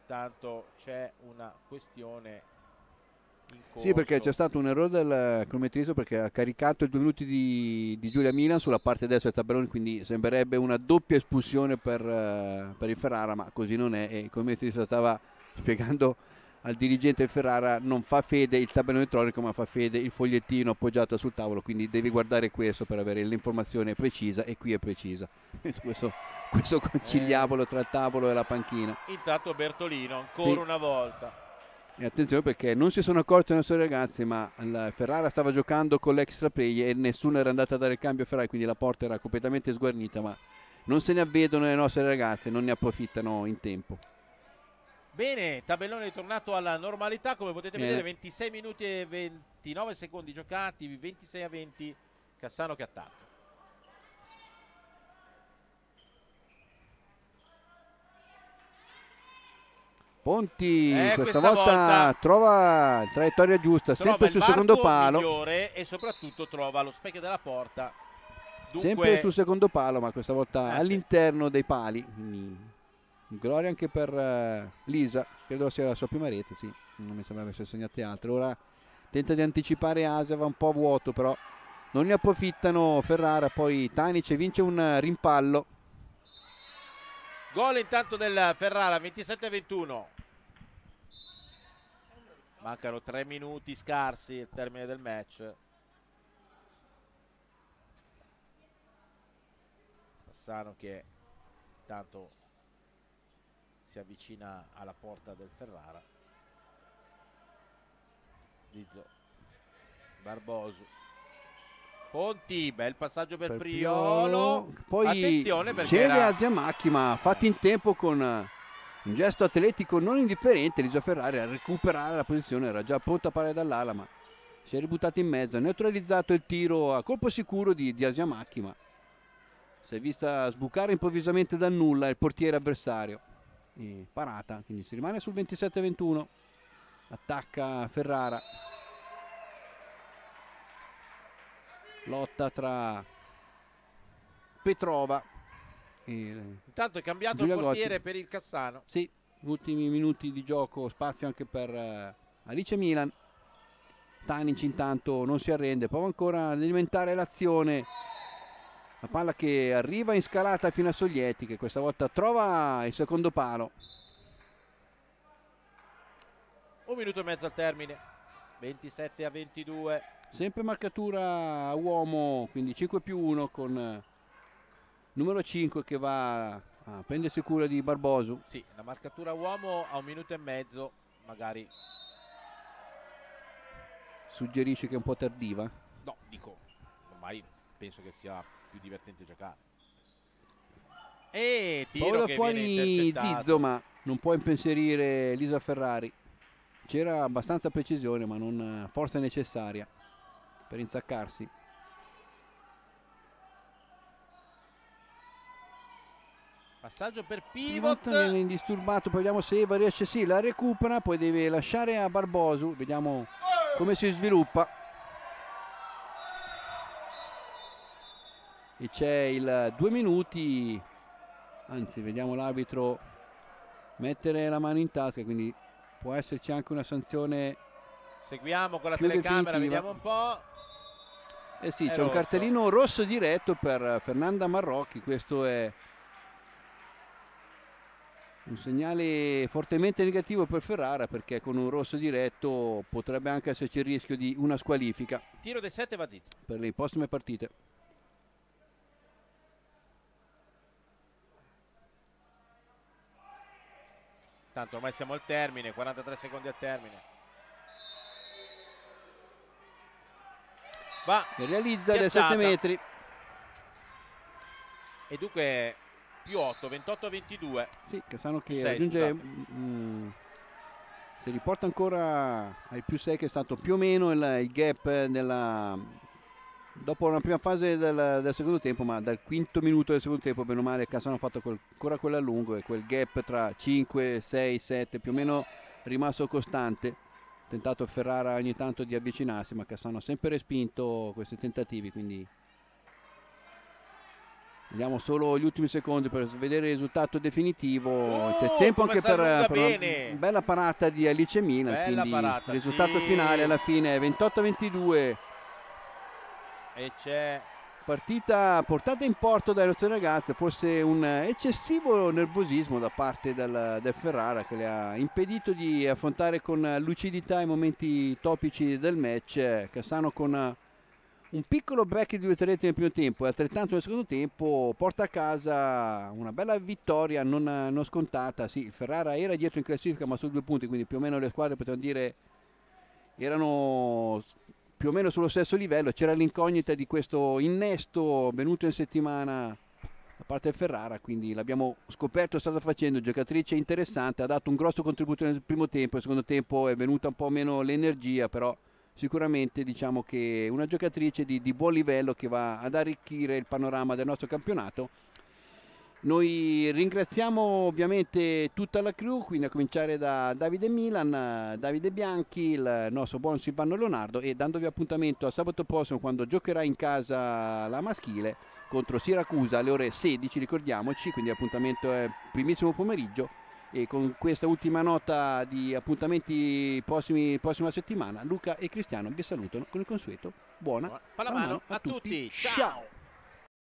Intanto c'è una questione. Sì, perché c'è stato un errore del cronometrista perché ha caricato i due minuti di, di Giulia Milan sulla parte destra del tabellone, quindi sembrerebbe una doppia espulsione per, eh, per il Ferrara, ma così non è. E il cronometrista stava spiegando al dirigente Ferrara non fa fede il tabellone elettronico, ma fa fede il fogliettino appoggiato sul tavolo, quindi devi guardare questo per avere l'informazione precisa e qui è precisa. questo, questo conciliabolo tra il tavolo e la panchina. Intanto Bertolino ancora Sì. una volta. E attenzione perché non si sono accorti i nostri ragazzi, ma Ferrara stava giocando con l'extra play e nessuno era andato a dare il cambio a Ferrari, quindi la porta era completamente sguarnita, ma non se ne avvedono le nostre ragazze, non ne approfittano in tempo. Bene, tabellone è tornato alla normalità, come potete Bene. vedere 26 minuti e 29 secondi giocati, 26 a 20, Cassano che attacca. Ponti Eh, questa, questa volta, volta trova la traiettoria giusta, sempre sul secondo palo, migliore e soprattutto trova lo specchio della porta. Dunque, sempre sul secondo palo, ma questa volta Eh, sì. all'interno dei pali. Quindi, gloria anche per eh, Lisa, credo sia la sua prima rete, sì, non mi sembra avesse segnate altre. Ora tenta di anticipare Asia, va un po' a vuoto, però non ne approfittano Ferrara, poi Tanic vince un rimpallo. Gol intanto del Ferrara 27 a 21. Mancano 3 minuti scarsi al termine del match. Bassano che intanto si avvicina alla porta del Ferrara. Lizzo. Barboso. Ponti, bel passaggio per, per Priolo. Poi Attenzione perché cede era- a Giamacchi, ma fatto in tempo con eh, un gesto atletico non indifferente. Lisa Ferrari a recuperare la posizione, era già pronta a parare dall'ala, ma si è ributtato in mezzo, ha neutralizzato il tiro a colpo sicuro di, di Asiamacchi, ma si è vista sbucare improvvisamente dal nulla il portiere avversario. E parata, quindi si rimane sul 27-21. Attacca Ferrara. Lotta tra Petrova e Intanto è cambiato Giulia il portiere Gozzi. per il Cassano. sì, ultimi minuti di gioco, spazio anche per eh, Alice Milan. Tanic intanto non si arrende, prova ancora a diventare l'azione. La palla che arriva in scalata fino a Soglietti che questa volta trova il secondo palo. Un minuto e mezzo al termine. 27 a 22. Sempre marcatura uomo, quindi 5 più 1 con eh, numero 5 che va a prendersi cura di Barbosu. Sì, la marcatura uomo a un minuto e mezzo, magari. Suggerisce che è un po' tardiva. No, dico, ormai penso che sia più divertente giocare. E tiro da che viene fuori. Zizzo, ma non può impensierire Lisa Ferrari. C'era abbastanza precisione, ma non forza necessaria per insaccarsi. Passaggio per Pivot pivot. viene indisturbato, poi vediamo se Eva riesce, sì, la recupera, poi deve lasciare a Barbosu, vediamo come si sviluppa. E c'è il due minuti, anzi vediamo l'arbitro mettere la mano in tasca, quindi può esserci anche una sanzione. Seguiamo con la telecamera, definitiva. vediamo un po'. Eh sì, c'è un cartellino rosso diretto per Fernanda Marrocchi, questo è un segnale fortemente negativo per Ferrara perché con un rosso diretto potrebbe anche esserci il rischio di una squalifica Tiro dei 7 va Zizzo. per le prossime partite. Tanto ormai siamo al termine, 43 secondi al termine. Va realizza da Piazzata. 7 metri. e dunque più 8, 28 a 22. Sì, Cassano che Sei, raggiunge scusate. mm, si riporta ancora ai più 6 che è stato più o meno il, il gap nella, dopo una prima fase del, del secondo tempo, ma dal quinto minuto del secondo tempo, bene o male, Cassano ha fatto quel- ancora quello a lungo e quel gap tra 5, 6, 7 più o meno rimasto costante. Tentato Ferrara ogni tanto di avvicinarsi, ma Cassano ha sempre respinto questi tentativi, quindi Vediamo solo gli ultimi secondi per vedere il risultato definitivo. C'è Oh, tempo come anche per, per una bella parata di Alice Milan. Bella quindi parata, il risultato sì. finale alla fine è 28-22. E c'è Partita portata in porto dalle nostre ragazze, forse un eccessivo nervosismo da parte del, del Ferrara che le ha impedito di affrontare con lucidità i momenti topici del match. Cassano con un piccolo break di due reti nel primo tempo e altrettanto nel secondo tempo porta a casa una bella vittoria non, non scontata. Sì, il Ferrara era dietro in classifica ma su due punti, quindi più o meno le squadre potevano dire erano più o meno sullo stesso livello. C'era l'incognita di questo innesto venuto in settimana da parte del Ferrara, quindi l'abbiamo scoperto, stata facendo, giocatrice interessante, ha dato un grosso contributo nel primo tempo, nel secondo tempo è venuta un po' meno l'energia, però sicuramente diciamo che una giocatrice di, di buon livello che va ad arricchire il panorama del nostro campionato. Noi ringraziamo ovviamente tutta la crew, quindi a cominciare da Davide Milan, eh, Davide Bianchi, il nostro buon Silvano Leonardo e dandovi appuntamento a sabato prossimo quando giocherà in casa la maschile contro Siracusa alle ore 16, ricordiamoci, quindi l'appuntamento è primissimo pomeriggio e con questa ultima nota di appuntamenti prossimi, prossima settimana Luca e Cristiano vi salutano con il consueto buona pallamano a tutti. Ciao. Ciao.